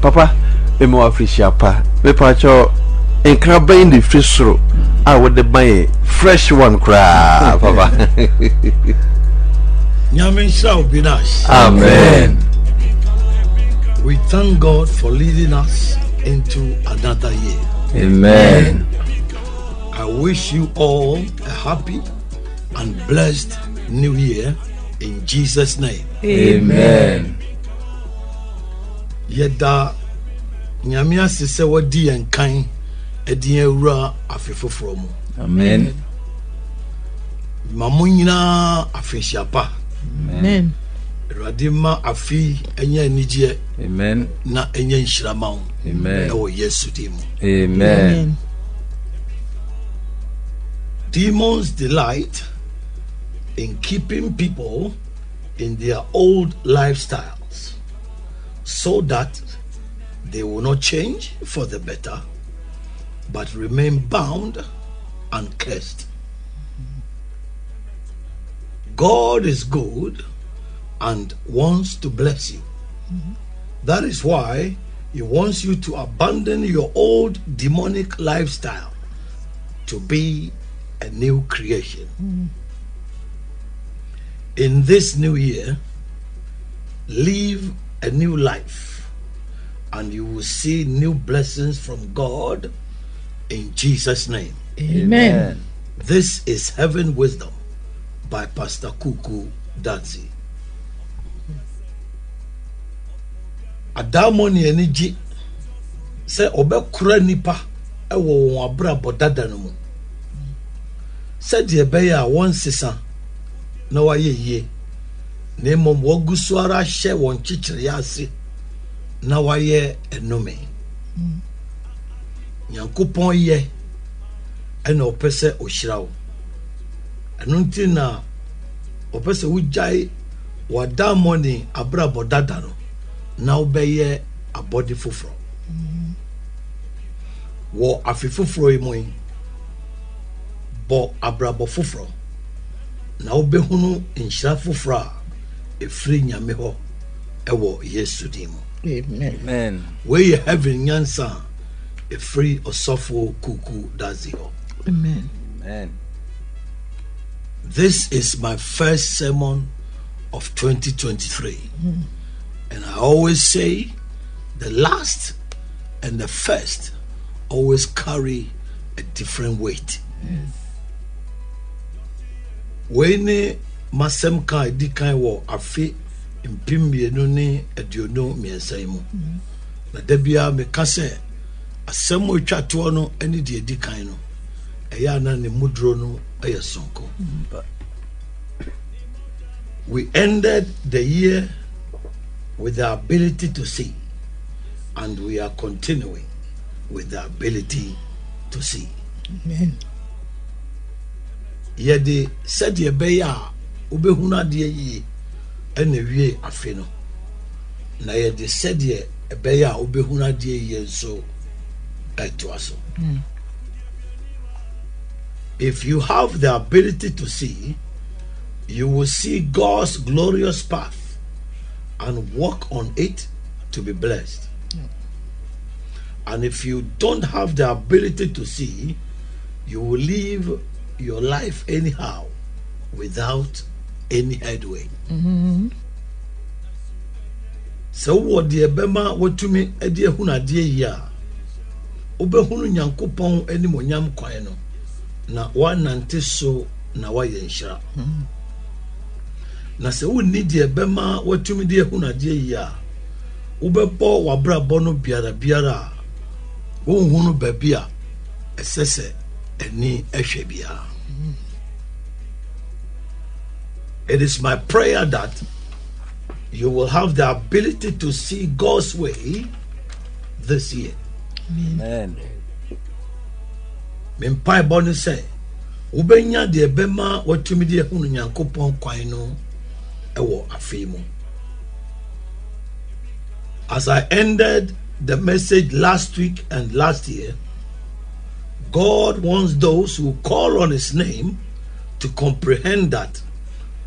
papa mema wafirihyia pa. Mepakyɛ nkra bɛn de firi soro a wode ma yɛ fresh one koraa papa. Nyame nhyira wo bi no ase amen. We thank god for leading us into another year. Amen. i wish you all a happy and blessed new year in jesus name. Amen. Yɛda nyame ase sɛ wadi yɛn kan adi yɛn awura afe foforɔ mu Amen. ma mo nyinaa afehyia pa Amen. awurade ma afe ɛnyɛ anigyeɛ Amen. na ɛnyɛ nhyira ma wo Amen. ɛwɔ yesu din mu Amen. demons delight in keeping people in their old lifestyles so that they will not change for the better but remain bound and cursed. God is good and wants to bless you. That is why He wants you to abandon your old demonic lifestyle to be a new creation. In this new year, live a new life and you will see new blessings from God in Jesus' name. Amen. This is Heaven Wisdom by Pastor Kuuku Dadzie. Adamo ne ani gye sɛ ɔbɛkora nipa ɛwɔ wɔn abrabɔ dada no mu sɛdeɛ ɛbɛyɛ a wɔnsesa na wɔayɛ yie na mmom wɔagu so ara hyɛ wɔn kyekyere ase na wɔayɛ ɛnome nyankopɔn yɛ ɛna ɔpɛ sɛ ɔhyira wo. Ɛno nti na ɔpɛ sɛ wogyae wadammɔ ne abrabɔ dada no na wobɛyɛ abɔde foforɔ. Wɔ afe foforɔ yi mu yi bɔ abrabɔ foforɔ na wobɛhunu nhyira foforɔ a ɛfiri nyame hɔ ɛwɔ yesu din mu Amen. Amen. wei yɛ heaven nyansa a ɛfiri ɔsɔfoɔ kuuku dadzie hɔ Amen. Amen. This is my first sermon of 2023. And I always say the last and the first always carry a different weight. Wei ne masɛm ka a ɛdi kan wɔ afe mpem mmienu ne aduonu mmiɛnsa yi mu. Na da biara meka sɛ asɛm a toɔ no ne deɛ ɛdi kan no ɛyɛ ana ne muduro no ɛyɛ sonko. We ended the year with the ability to see, and we are continuing with the ability to see. Amen. Yɛde sɛdeɛ ɛbɛyɛ a wobɛhunu adeɛ yie ɛna wie afe no na yɛde sɛdeɛ ɛbɛyɛ a wobɛhunu adeɛ yie nso ɛtoa so. Hmm. If you have the ability to see, you will see God's glorious path and walk on it to be blessed. Hmm. And if you don't have the ability to see, you will live your life anyhow without any headway. sɛ wowɔ deɛ ɛbɛma watumi de ahunu adeɛ yi a wobɛhunu nyankopɔn animonyam kwan no na woanante so na woayɛ nhyira na sɛ wonni deɛ ɛbɛma watumi de ahunu adeɛ yi a wobɛbɔ w'abrabɔ no biara biara a wonhunu baabi a ɛsɛ sɛ ani ɛhwɛ biara it is my prayer that you will have the ability to see God's way this year. Amen. me mpaebɔ no sɛ wobɛnya deɛ ɛbɛma watumi de ahunu nyankopɔn kwan no ɛwɔ afei mu as i ended the message last week and last year god wants those who call on his name to comprehend that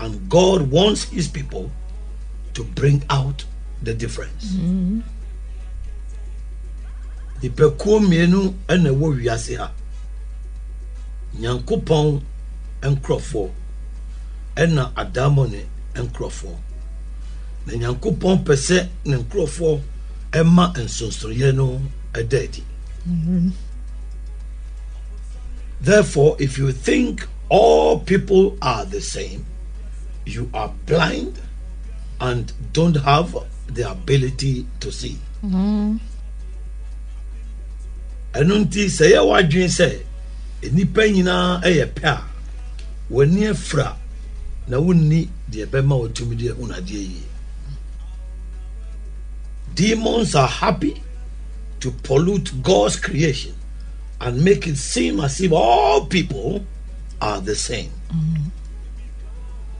And God wants his people to bring out the difference. nipakuo mmienu ɛna ɛwɔ wiase ha. Nyankopɔn nkurɔfoɔ ɛna adamɔ ne nkurɔfoɔ. Na nyankopɔn pɛ sɛ ne nkurɔfoɔ ɛma nsonsoronyɛ no ɛda adi. Therefore, if you think all people are the same, you are blind and don't have the ability to see. Mm-hmm. ɛno nti sɛ yɛ w'adwene sɛ nnipa nyinaa yɛ pɛ a w'ani afira na wonni deɛ ɛbɛma watumi de ahunu adeɛ yie demons are happy to pollute god's creation and make it seem as if all people are the same. Mm-hmm.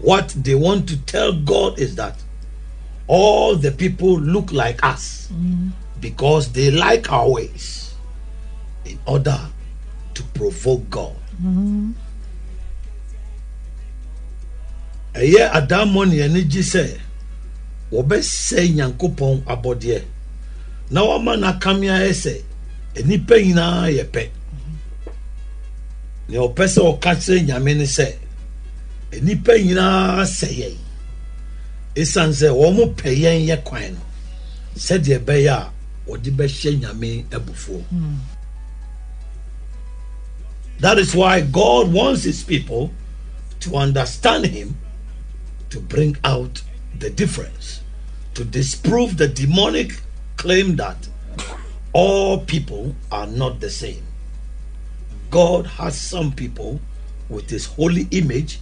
What they want to tell God is that all the people look like us because they like our ways in order to provoke God. ɛyɛ adammɔ ne ani gye sɛ wɔbɛsɛe nyankopɔn abɔdeɛ na wɔama n'akame ayɛ sɛ nnipa nyinaa yɛ pɛ nea ɔpɛ sɛ ɔka kyerɛ nyame ne sɛ nnipa nyinaa sɛ yɛn ɛsiane sɛ wɔn mo pɛ yɛn yɛ kwan no sɛdeɛ ɛbɛyɛ a wɔde bɛhyɛ nyame abufuo that is why god wants his people to understand him to bring out the difference to disprove the demonic claim that all people are not the same. God has some people with his holy image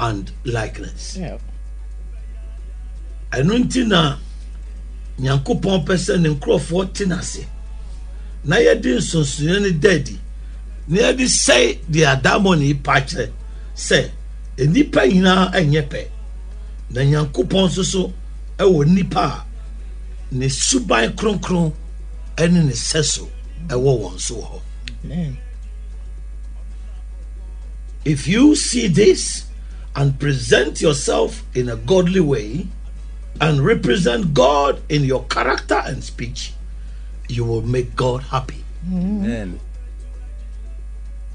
and likeness. Yeah. ɛno nti na nyankopɔn pɛ sɛ ne nkurɔfoɔ te n'ase na yɛde nsonsonoɛ no da adi na yɛde sɛe deɛ adammɔ ne yipa kyerɛ sɛ nnipa nyinaa ɛnyɛ pɛ na nyankopɔn nso so ɛwɔ nnipa a ne suban kronkron ɛne ne sɛso ɛwɔ wɔn so wɔ hɔ if you see this and present yourself in a godly way and represent God in your character and speech, you will make God happy. Amen.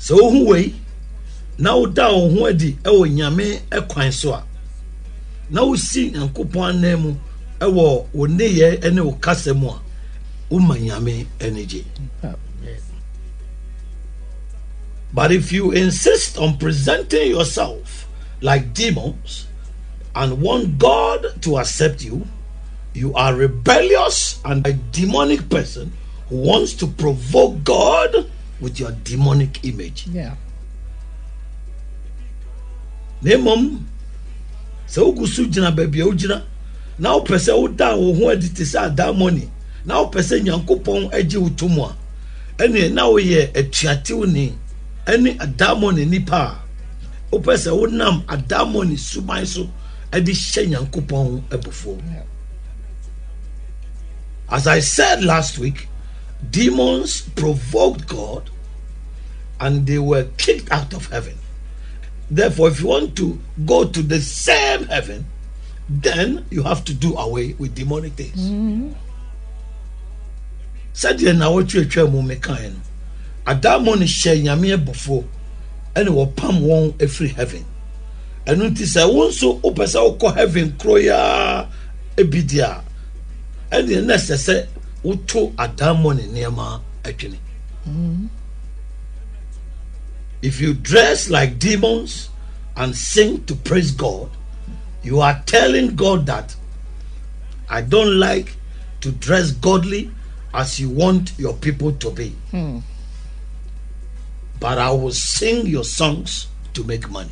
sɛ wohu wei na woda wo ho adi ɛwɔ nyame ɛkwan so a na wosi nyankopɔn anan mu ɛwɔ wo nneyɛɛ ne wo kasa mu a woma nyame ani gye But if you insist on presenting yourself like demons and want God to accept you, you are rebellious and a demonic person who wants to provoke God with your demonic image. Yeah. na mmom sɛ wogu so gyina baabi a wogyina na wopɛ sɛ woda wo ho adi te sɛ adammɔni na wopɛ sɛ nyankopɔn agye wo to mu a ɛne na woyɛ atuatewni ɛne adammɔni nipa a wopɛ sɛ wonam adammɔni suban so de hyɛ nyankopɔn abufuo. As i said last week demons provoked god and they were kicked out of heaven. Therefore, if you want to go to the same heaven, then you have to do away with demonic things. Mm-hmm. sɛdeɛ na wɔtwerɛtwerɛ mu mekae no adamo no hyɛ nyame abufuo ɛne wɔpam wɔn afiri heaven. Ɛno nti sɛ wo nso wopɛ sɛ wokɔ heaven koro yaa bi di a ɛneɛ na ɛsɛ sɛ woto adamo ne nneɛma adwene. If you dress like demons and sing to praise God, you are telling God that I don't like to dress godly as you want your people to be. But I will sing your songs to make money.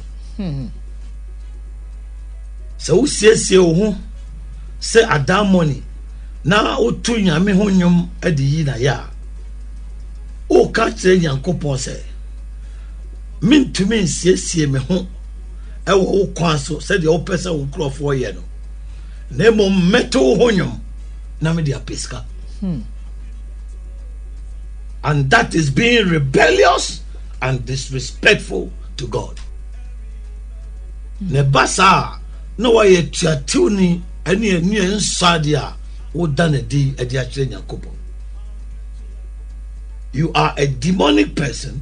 sɛ wosiesie wo ho sɛ adammɔne na woto nyame ho nnwom de yi na yɛ a woka kyerɛ nyankopɔn sɛ mentumi nsiesie me ho ɛwɔ wo kwan so sɛdeɛ wopɛ sɛ wo nkurɔfoɔ yɛ no. Na mmom mɛto wo ho nnwom na mede apɛ sika and that is being rebellious and disrespectful to god. Na ɛba saa a na wayɛ tuatewni ɛne ani a nsɔ adeɛ a woda no adi de akyerɛ nyankopɔn. You are a demonic person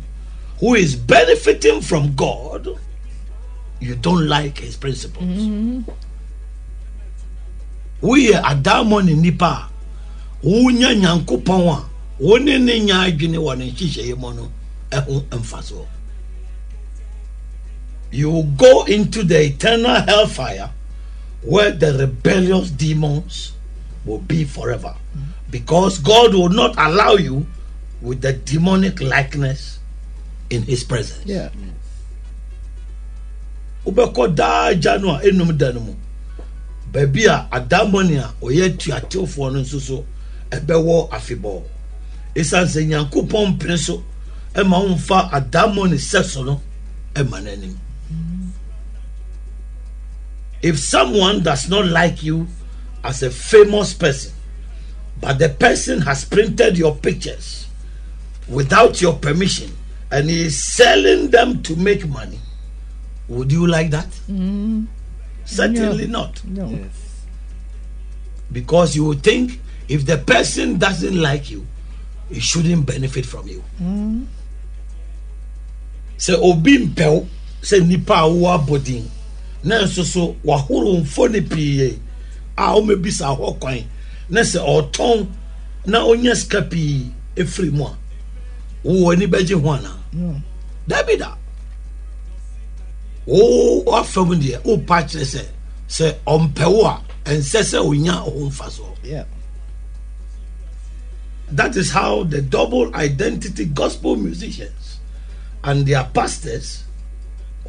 who is benefiting from god. You don't like his principles. Woyɛ adammɔ ne nipa a wonya nyankopɔn a wo ne ne nya adwene wɔ ne nhyehyɛeɛ mu no ɛho mfasoɔ you will go into the eternal hellfire where the rebellious demons will be forever because God will not allow you with the demonic likeness in his presence. Yeah. wobɛkɔ daa gya no a ɛnum da no mu baabi a adammɔne a ɔyɛ atuatefoɔ no nso so ɛbɛwɔ afebɔɔ ɛsiane sɛ nyankopɔn mpene so ɛma womfa adammɔne sɛ so no ɛma no anim if someone does not like you as a famous person but the person has printed your pictures without your permission and he is selling them to make money would you like that? Mm. Certainly not. No. because you would think if the person doesn't like you he shouldn't benefit from you mm. Sɛ obi mpɛw sɛ nipa a wowɔ abɔden na nso so wahoro mfoni pii a womɛbisa hɔ kwan. Na sɛ ɔtɔn na ɔnya sika pii ɛfiri mu a ani bɛgye ho anaa dabi da. Deɛ wopa kyerɛ sɛ sɛ ɔmpɛ wo a ɛnsɛ sɛ onya ho mfa soɔ that is how the double identity gospel musicians and their pastors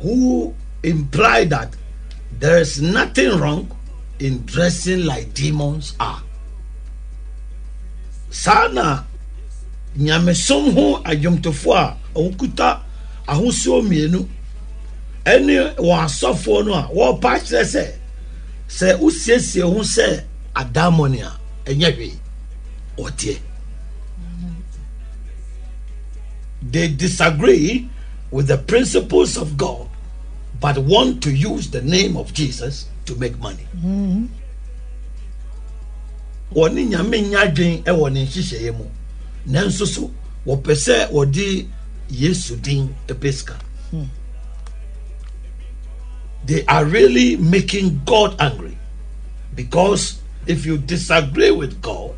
who imply that there is nothing wrong in dressing like demons are. Saa na nyamesom ho adwomtofoɔ a wɔkuta ahosuo mmienu ɛne wɔn asɔfoɔ no a wɔrepa kyerɛ sɛ sɛ wosiesie ho they disagree with the principles of God, but want to use the name of Jesus to make money. wɔne nyame yesu they are really making god angry. Because if you disagree with god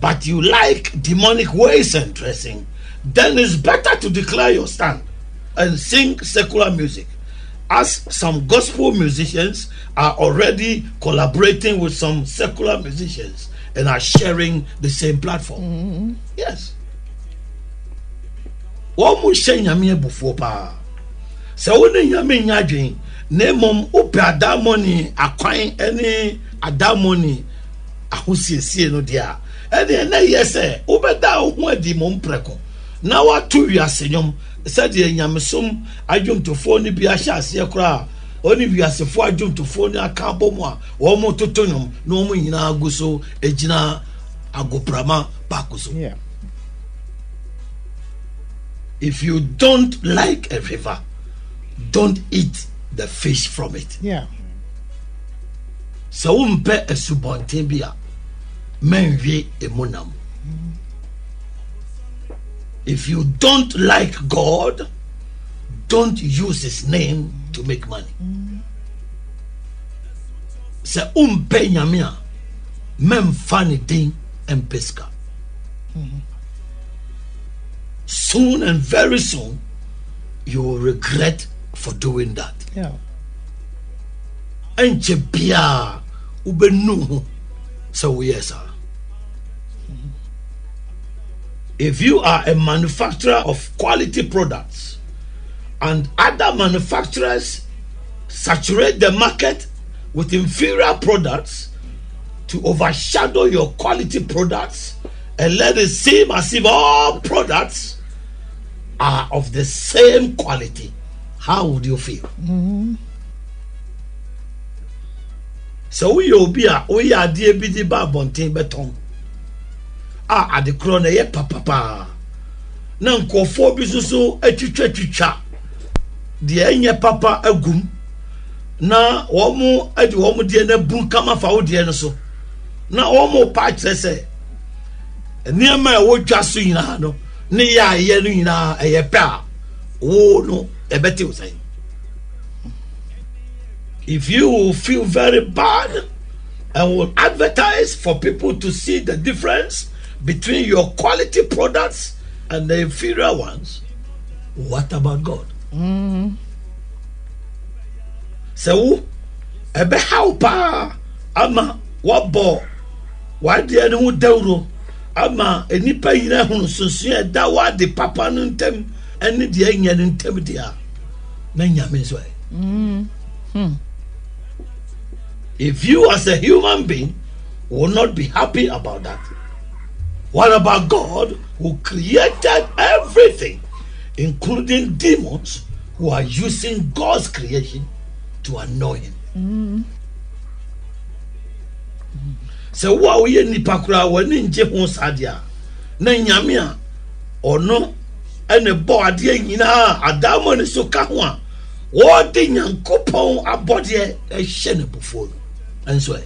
but you like demonic ways and dressing, then it's better to declare your stand and sing secular music. As some gospel musicians are already collaborating with some secular musicians and are sharing the same platform. Yes. wɔn mo hyɛ nyame abufuo paa sɛ wo ne nyame nya adwen na mmom wopɛ adammɔne akwan ne adammɔne ahosiesie no deɛ a ɛdeɛ na yɛ sɛ wobɛda wo ho adi mo mprɛko na woato wiase nnwom sɛdeɛ nyamesom adwomtofoɔ no bi ahyɛ aseɛ koraa ɔne wiasefoɔ adwomtofoɔ no aka abɔ mu a wɔn toto nnwom na wɔn nyinaa gu so gyina agoprama baako so Yeah. if you don't like a river don't eat the fish from it. Yeah. sɛ wompɛ asubɔnten bi a manwie emu nam if you don't like god don't use his name to make money. Sɛ wompɛ nyame a memfa ne din mpɛ sika. Soon and very soon you will regret for doing that. Yeah. ɛnkyɛ biaa wobɛnu ho sɛ woyɛ saa if you are a manufacturer of quality products and other manufacturers saturate the market with inferior products to overshadow your quality products and let it seem as if all products are of the same quality, how would you feel? sɛ woyɛ obi a woyɛ adeɛ bi de ba abɔnten bɛtɔn a ade korɔ no ɛyɛ papapaa na nkurɔfoɔ bi nso so atwitwatwitwa deɛ ɛnyɛ papa agum. Na wɔn de wɔn deɛ no abu kama fa wo deɛ no so. Na wɔn pa akyerɛ sɛ nneɛma a wɔtwa so nyinaa no ne yɛ a ɛyɛ no nyinaa ɛyɛ pɛ a wo no ɛbɛte wo sɛn. If you feel very bad and will advertise for people to see the difference between your quality products and the inferior ones, what about God? Mm-hmm. sɛ wo ɛbɛhaw paa ama wabɔ wadeɛ no ho dawuro ama nnipa nyinaa hunu sunsun ɛda wade papa no ntam ɛne deɛ ɛnyɛ no ntam deɛ a na nyame nso ɛ mm-hmm. hmm. if you as a human being will not be happy about that what about god who created everything including demons who are using god's creation to annoy him? Sɛ wo a woyɛ nipa koraa w'ani ngye ho saa deɛ a na nyame a ɔno ɛne bɔ adeɛ nyinaa a adaama ne so ka ho a wɔde nyankopɔn abɔdeɛ ɛhyɛ ne bufuo no ɛnso ɛ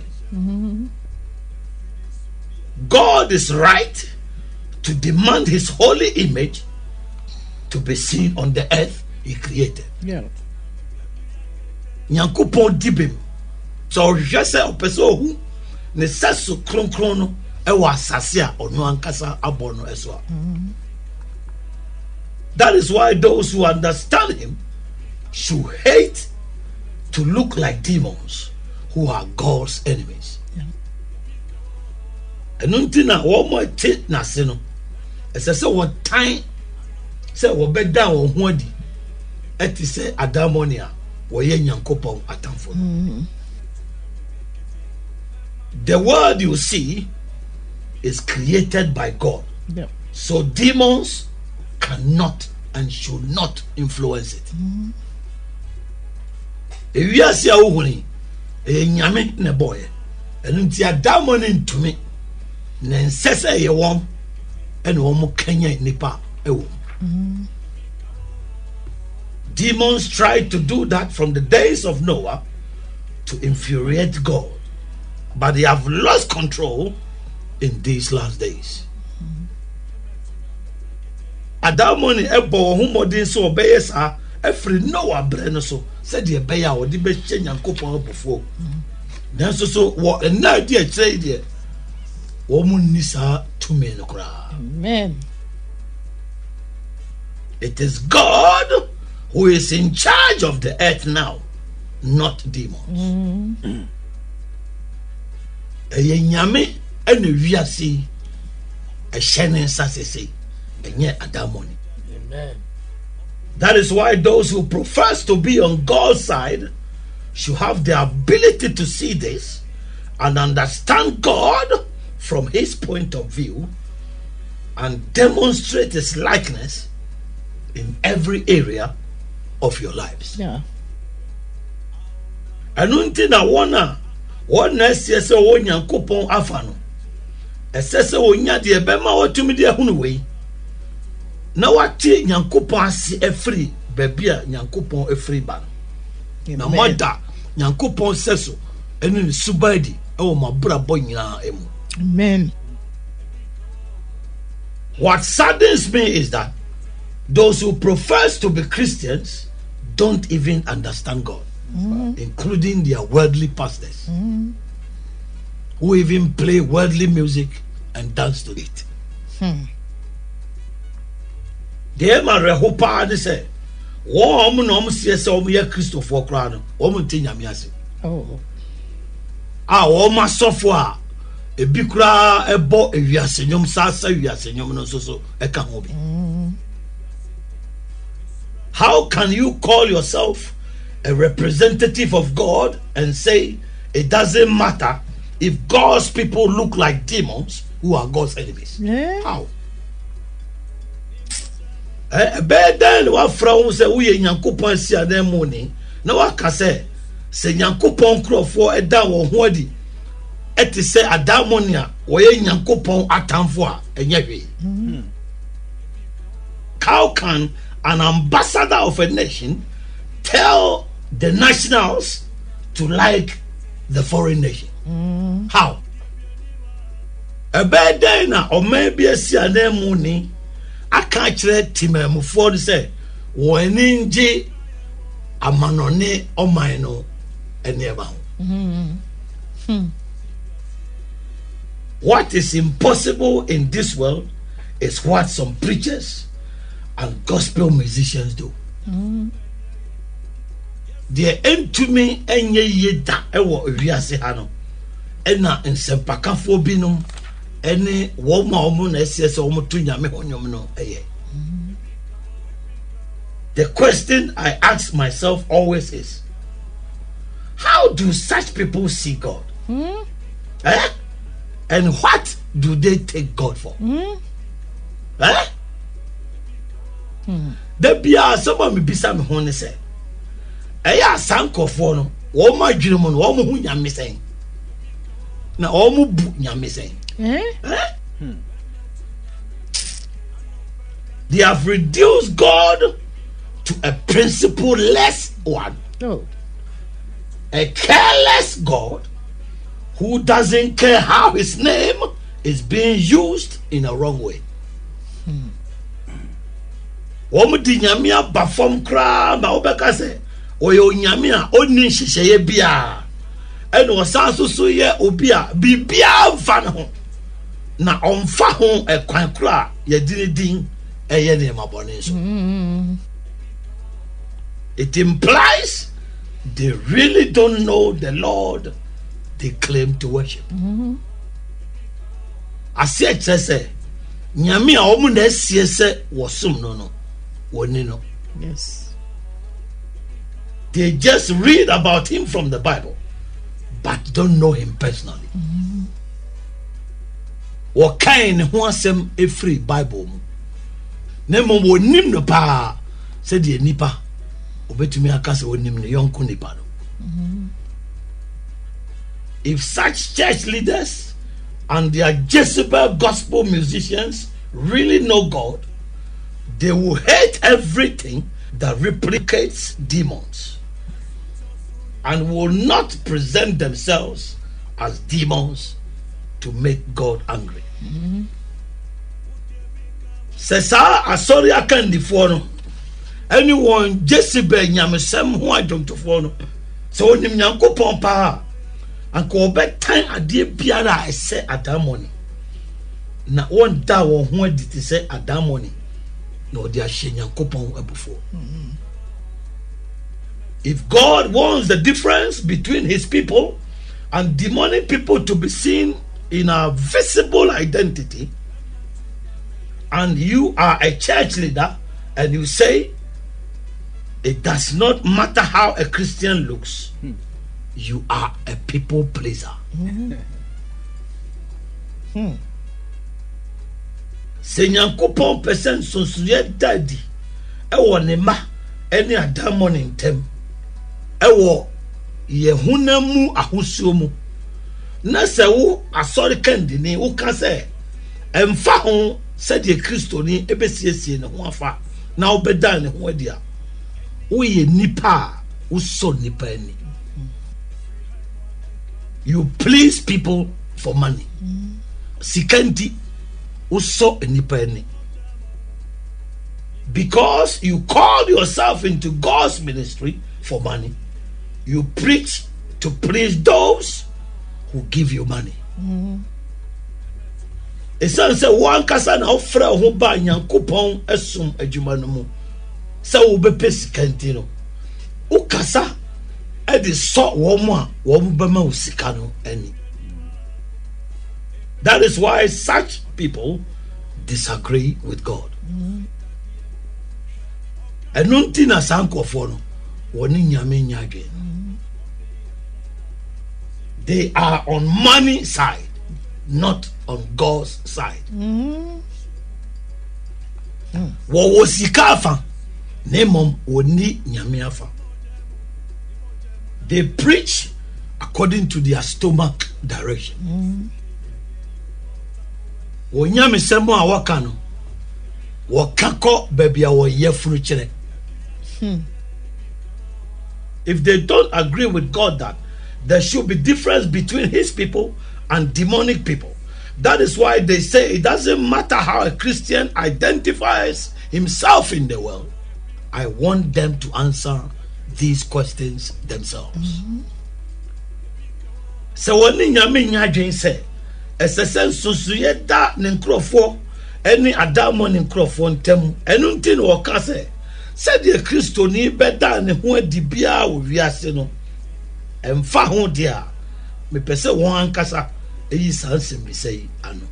god is right to demand his holy image to be seen on the earth he created. Nyankopɔn di bem. Sɛ ɔhwehwɛ sɛ ɔpɛ sɛ ɔhu ne sɛ so kronkron no ɛwɔ asase a ɔno ankasa abɔ no ɛso a. That is why those who understand him should hate to look like demons who are god's enemies ɛno nti na wɔn a ɛte n'ase no. Ɛsɛ sɛ wɔtan sɛ wɔbɛda wɔn ho adi. Ɛte sɛ adamɔni a wɔyɛ nyankopɔn atamfo no. The world you see is created by god. Yeah. so demons cannot and should not influence it. Ewiase a wohuni ɛyɛ nyame na ɛbɔɔyɛ ɛno nti adamɔ ne ntumi na nsɛ sɛ ɛyɛ wɔn ɛna wɔn kanya nipa ɛwɔ mu demons tried to do that from the days of noah to infuriate god. But they have lost control in these last days. Adamɔ ne ɛbɔ wɔn ho mmɔden sɛ ɔbɛyɛ saa ɛfiri noah brɛ no so. Sɛdeɛ ɛbɛyɛ a wɔde bɛhyɛ nyankopɔn abufuo mm-hmm. nanso so wɔ ɛnna adi akyerɛ yi deɛ wɔn mu nni saa tumi no koraa Amen. it is god who is in charge of the earth now not demons mm. ɛyɛ nyame ɛna wiase yi ɛhyɛ ne nsa sese ɛnyɛ Amen. That is why those who profess to be on God's side should have the ability to see this and understand God from His point of view and demonstrate His likeness in every area of your lives. Yeah. ɛno nti na wɔn a wɔn na ɛsɛ sɛ wɔn nyankopɔn afa no ɛsɛ sɛ wɔnya deɛ ɛbɛma wɔtumi de ahunu wei na wate nyankopɔn ase afiri baabi a nyankopɔn afiri ba no na moada nyankopɔn sɛ so ɛne ne suban di ɛwɔ mo abrabɔ nyinaa mu Amen. what saddens me is that those who profess to be christians don't even understand god mm-hmm. including their worldly pastors mm-hmm. who even play worldly music and dance to it. Hmm. Deɛ ɛma awerɛho paa ne sɛ wɔn a wɔn na wɔn seɛ sɛ wɔn yɛ kristofoɔ koraa no wɔn nte nyame ase. Oh. a wɔn asɔfo a ebi koraa ɛbɔ ewiase nnwom ewiase nnwom no nso so ɛka ho bi how can you call yourself a representative of god and say it doesn't matter if God's people look like demons who are God's enemies? Yeah. How? Ɛbɛyɛ dɛn na wafra sɛ woyɛ nyankopɔn asiadan mu ni na waka sɛ sɛ nyankopɔn nkurɔfoɔ ɛda wɔn ho adi ɛte sɛ adammɔ ni a wɔyɛ nyankopɔn atamfo a ɛnyɛ hwee. How can an ambassador of a nation tell the nationals to like the foreign nation. How? Ɛbɛyɛ dɛn na ɔman bi asiadan mu ni aka akyerɛ temamufoɔ no sɛ wɔn ani ngye amanɔne ɔman no nneɛma ho what is impossible in this world is what some preachers and gospel musicians do. Deɛ ntumi nyɛ yie da wɔ ewiase ha no ɛna nsɛmpakafoɔ binom ɛne wɔn a wɔn na ɛsɛ sɛ wɔn to nyame ho nnwom no ɛyɛ. The question i ask myself always is how do such people see god? Eh? And what do they take god for eh? da biara sɛm a mebisa me ho ne sɛ ɛyɛ nkɔfoɔ no wɔn adwene mu no wɔn ho nyame sɛn na wɔn bu nyame sɛn Eh? Eh? They have reduced God to a principle-less one, Oh. a careless God who doesn't care how his name is being used in a wrong way. wɔn di nyame aba fam koraa ma wɔbɛka sɛ ɔyɛ onyame a ɔnni nhyehyɛeɛ biara ɛna ɔsan so so yɛ obi a biribiara mfa ne ho na ɔmfa ho ɛkwan koro a yɛde ne din ɛyɛ bɔne nso it implies they really don't know the lord they claim to worship. Aseɛ kyerɛ sɛ nyame a wɔn na asie sɛ wɔsom no no wɔni no. Yes. they just read about him from the bible but don't know him personally. Wɔkan ne ho asɛm ɛfiri bible mu. Na mmom wɔnim no paa sɛdeɛ nipa obɛtumi aka sɛ wɔnim ne yɔnko nipa no if such church leaders and their Jezebel gospel musicians really know God, they will hate everything that replicates demons and will not present themselves as demons to make God angry. sɛ saa asɔre akandifoɔ no ɛne wɔn nyamesɛm ho adwomtofoɔ no sɛ wɔnim nyankopɔn anka wɔbɛtan adeɛ biara a ɛsɛ na wɔn ho adi te sɛ na ɔde ahyɛ nyankopɔn if god wants the difference between his people and demonic people to be seen in our visible identity and you are a church leader and you say it does not matter how a christian looks hmm. You are a people pleaser. Sɛ nyankopɔn pɛ sɛ nsonsonoeɛ da adi ɛwɔ ne mma ɛne adammɔ ne ntam ɛwɔ yɛ honam mu ahosuo mu. Na sɛ wo asɔre kandini woka sɛ ɛmfa ho sɛdeɛ kristoni ɛbɛsiesie ne ho afa na wobɛda ne ho adi a woyɛ nipa a wosɔ nipa ani you please people for money. Sika nti wosɔ because you call yourself into god's ministry for money you preach to please those who give you money. Ɛsiane sɛ woankasa na wofrɛ wo ho baa nyankopɔn asom adwuma no mu sɛ wobɛpɛ sika ɛde sɔ wɔn a wɔn bɛma wo sika no ani. That is why such people disagree with god. Ɛno nti na saa nkurɔfoɔ no wɔne nyame nya adwene they are on money side not on god's side. Wɔwɔ sika afa na mmom wɔnni nyame afa they preach according to their stomach direction. Wɔn nyamesɛm a wɔka no wɔka kɔ baabi a wɔyɛ funu kyerɛ if they don't agree with god that there should be difference between his people and demonic people that is why they say it doesn't matter how a christian identifies himself in the world i want them to answer these questions themselves. Sɛ wɔne nyame nya adwen sɛ ɛsɛ sɛ nsonsoyɛ da ne nkurɔfoɔ ne adammɔ ne nkurɔfoɔ ntam. Ɛno nti na wɔka sɛ sɛdeɛ kristoni bɛda ne ho adi biara wɔ wiase no ɛmfa ho deɛ a mepɛ sɛ wɔn ankasa ɛyi saa nsɛmmisa yi ano.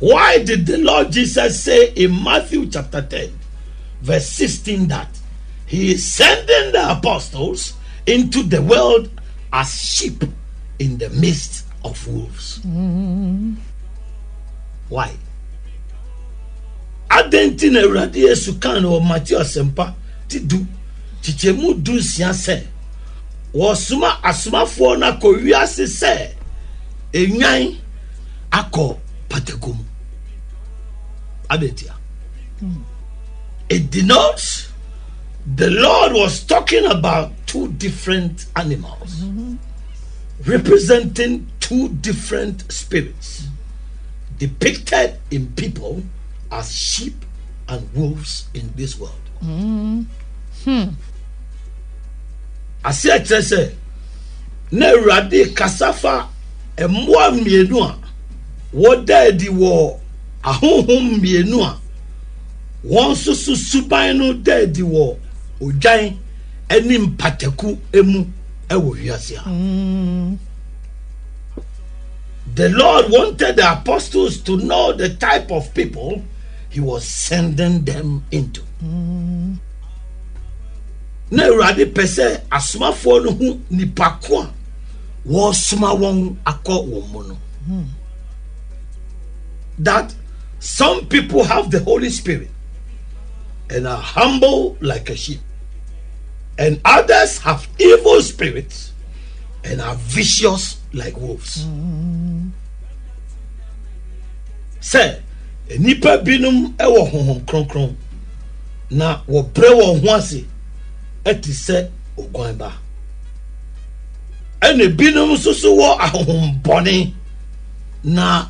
Why did the lord jesus say in matthew chapter 10 verse 16 that he is sending the apostles into the world as sheep in the midst of wolves. Why? Adɛn nti na awurade yesu kan no wɔ matthew asɛmpa ti du. Kyekyɛmu du nsia sɛ wɔsoma asomafoɔ no akɔ wiase sɛ enwan akɔ patako mu adɛn ntia it denotes the lord was talking about two different animals representing two different spirits depicted in people as sheep and wolves in this world. ase akyerɛ sɛ na awurade kasa fa mmoa mmienu a wɔda adi wɔ ahohom mmienu a wɔn nso so suban no da adi wɔ odwan ne mpataku mu wɔ wiase a. The Lord wanted the apostles to know the type of people he was sending them into. Na Awurade pɛ sɛ asomafoɔ no ho nipa ko a wɔresoma wɔn akɔ wɔn mu no. That some people have the Holy Spirit and are humble like a sheep, and others have evil spirits and are vicious like wolves. sɛ nnipa binom wɔ honhom kronkron na wɔbrɛ wɔn ho ase ɛte sɛ oguan ba. Ɛna binom nso so wɔ ahohombɔne na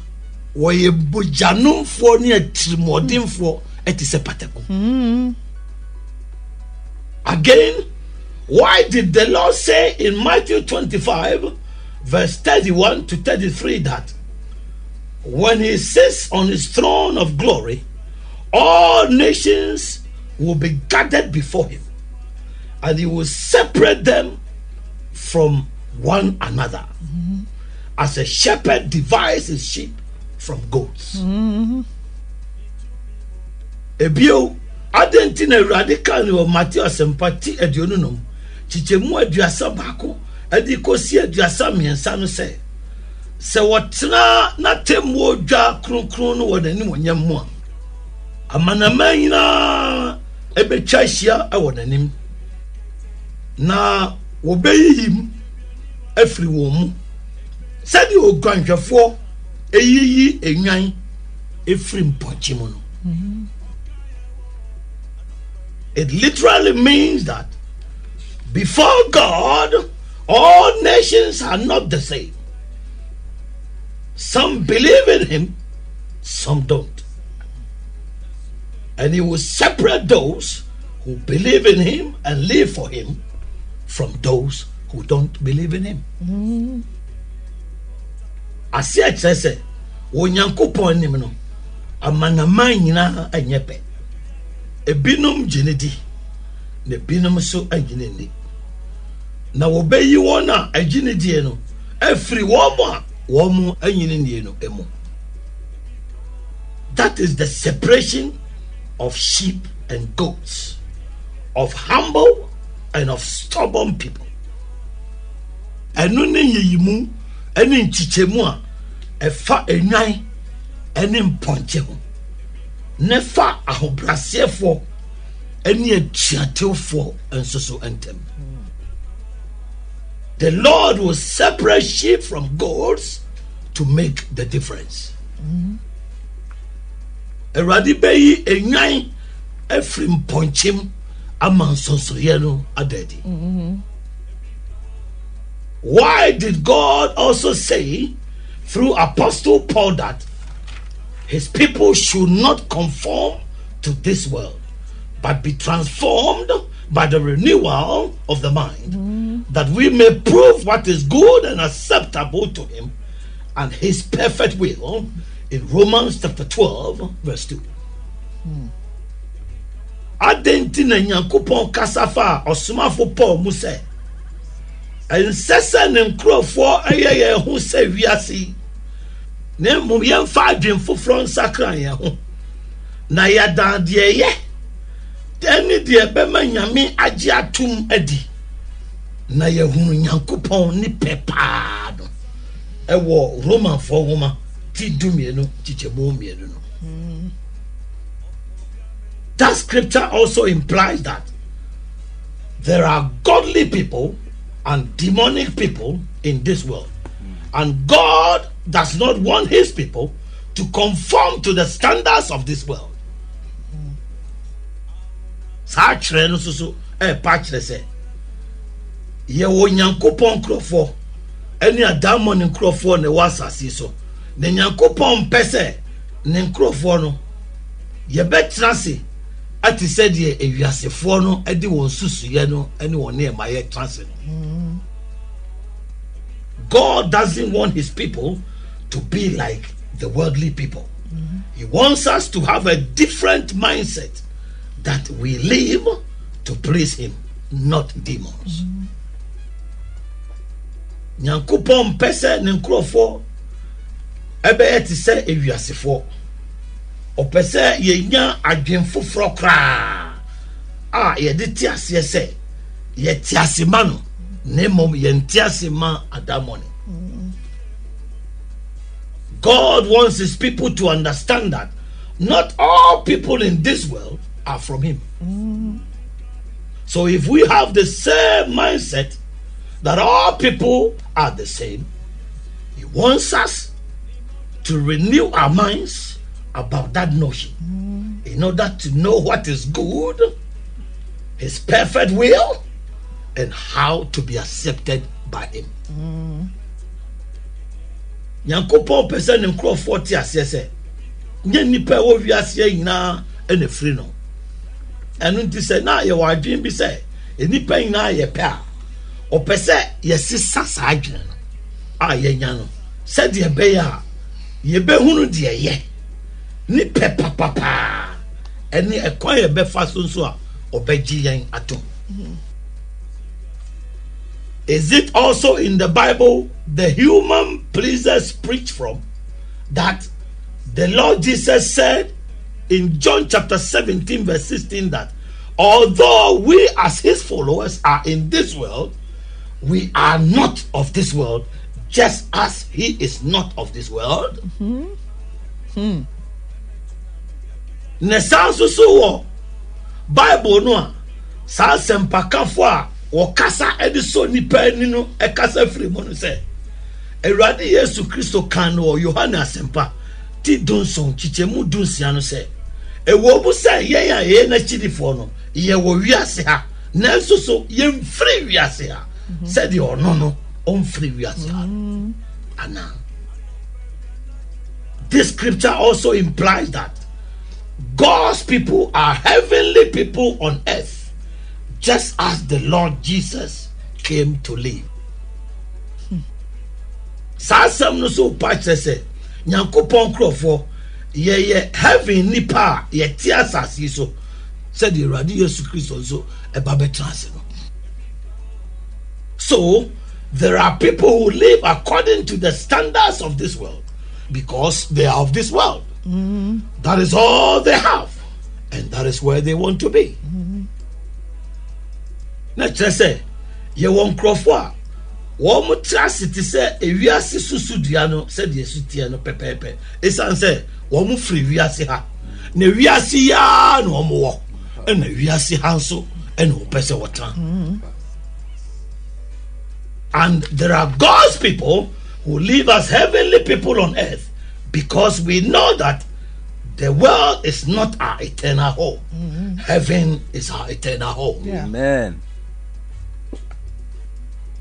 wɔyɛ bogyanomfoɔ ne atirimɔdenfoɔ ɛte sɛ patako again why did the lord say in matthew 25 verse 31 to 33 that when he sits on his throne of glory, all nations will be gathered before him, and he will separate them from one another, hmm. as a shepherd divides his sheep from goats. Hmm. Ebio, adɛn na awurade ka ne wɔ matthew asɛmpa ti aduonu nom kyekyɛmu aduasa baako ade kɔsi aduasa mmiɛnsa no sɛ sɛ wɔtena n'atemmuo dwa kronkron no wɔ n'anim onyam mu a amanaman nyinaa ɛbɛtwa ahyia ɛwɔ n'anim. Na wɔbɛyiyi mu afiri wɔn mu. Sɛdeɛ oguanhwɛfoɔ eyiyi enwan efiri mpɔnkye mu no. It literally means that before God all nations are not the same some believe in him, some don't. And he will separate those who believe in him and live for him from those who don't believe in him. Pɛ ebinom gye ne di na ebinom nso agye ne ni na wɔbɛyi wɔn a agye ne die no afiri wɔn mu a wɔn mu anyini nie no mu that is the separation of sheep and goats of humble and of stubborn people. Ɛno ne yɛyimu ɛne nkyikyɛmu a ɛfa enwan ɛne mpɔnkye ho ne fa ahobraseɛfoɔ ɛne atuatewfoɔ nso so ntɛm. The lord will separate sheep from goats to make the difference. Awurade bɛyi enwan afiri mpɔnkyem ama nsonsoyɛ no ada adi why did god also say through apostle paul that his people should not conform to this world but be transformed by the renewal of the mind mm-hmm. that we may prove what is good and acceptable to him and his perfect will in romans chapter 12 verse 2 hmm. adɛn nti na nyankopɔn kasa fa a ɔsomafo paul mu sɛ ɛnsɛ sɛ ne nkurɔfoɔ ɛyɛ yɛn ho sɛ wiase na mmom yɛmfa adwen foforɔ nsakra yɛn ho. Na yɛdan deɛ yɛ ɛne deɛ ɛbɛma nyame agye atom adi. Na yɛhunu nyankopɔn ne pɛ paa no. Ɛwɔ romanfoɔ nwoma ti dumienu kyikyɛmu mmienu no. Mm. That scripture also implies that there are godly people and demonic people in this world. And God does not want his people to conform to the standards of this world. saa kyerɛ no nyankopɔn nkurɔfoɔ so sɛ ne nkurɔfoɔ no yɛbɛtena ase ate sɛ deɛ ewiasefoɔ no de wɔn susuyɛ no ne wɔn nneɛma yɛ tena no god doesn't want his people to be like the worldly people. He wants us to have a different mindset that we live to please him not demons. Nyankopɔn mpɛ sɛ ne nkurɔfoɔ ɛbɛyɛ te sɛ ewiasefoɔ. Ɔpɛ sɛ yɛnya adwen foforɔ koraa a yɛde te aseɛ sɛ yɛte ase ma no na mmom yɛnte ase god wants his people to understand that not all people in this world are from him so if we have the same mindset that all people are the same he wants us to renew our minds about that notion in order to know what is good, his perfect will, and how to be accepted by him. Nyankopɔn pɛ sɛ ne nkurɔfoɔ te aseɛ sɛ nyɛ nnipa ɛwɔ wiaseɛ nyinaa ɛna firi no. Ɛno nti sɛ na yɛwɔ adwene bi sɛ nnipa nyinaa yɛ pɛ a ɔpɛ sɛ yɛsesa saa adwene no a yɛnya no. Sɛdeɛ ɛbɛyɛ a yɛbɛhunu deɛ yɛ ne pɛ papapaa. Ɛne ɛkwan yɛ bɛfa so nso a ɔbɛgye yɛn atom is it also in the bible the human pleasers preach from? That the lord jesus said in john chapter 17 verse 16 that although we as his followers are in this world we are not of this world just as he is not of this world. Mm-hmm. Hmm. Nso so wɔ bible no a saa asɛmpakafo a wɔkasa de sɔ nipa ani no ɛkasa firi mu no sɛ awurade yesu kristo kan no wɔ yohane asɛmpa ti dunson kyikyɛmu dunsia no sɛ ɛwɔ mu sɛ yɛn a yɛyɛ n'akyidifoɔ no yɛwɔ wiase ha nanso so yɛmfiri wiase ha sɛdeɛ ɔno no ɔmfiri wiase ha. No anaa this scripture also implies that God's people are heavenly people on earth, just as the Lord Jesus came to live. saa asɛm no so pa kyerɛ sɛ nyankopɔn nkurɔfoɔ yɛyɛ heaven nipa a yɛte asase yi so sɛdeɛ awurade yesu kristo nso ɛba bɛtena ase no. So there are people who live according to the standards of this world because they are of this world. Mm-hmm. That is all they have and that is where they want to be na kyerɛ sɛ yɛwɔ nkurɔfoɔ a wɔn mo te ase te sɛ ewiase susu dua no sɛdeɛ esi teɛ no pɛpɛɛpɛ esan sɛ wɔn mo firi wiase ha na wiase yaa na wɔn wɔ ɛna wiase ha nso ɛna wɔpɛ sɛ wɔtena and there are God's people who live as heavenly people on earth because we know that the world is not our eternal home. Mm-hmm. Heaven is our eternal home. Yeah. Amen.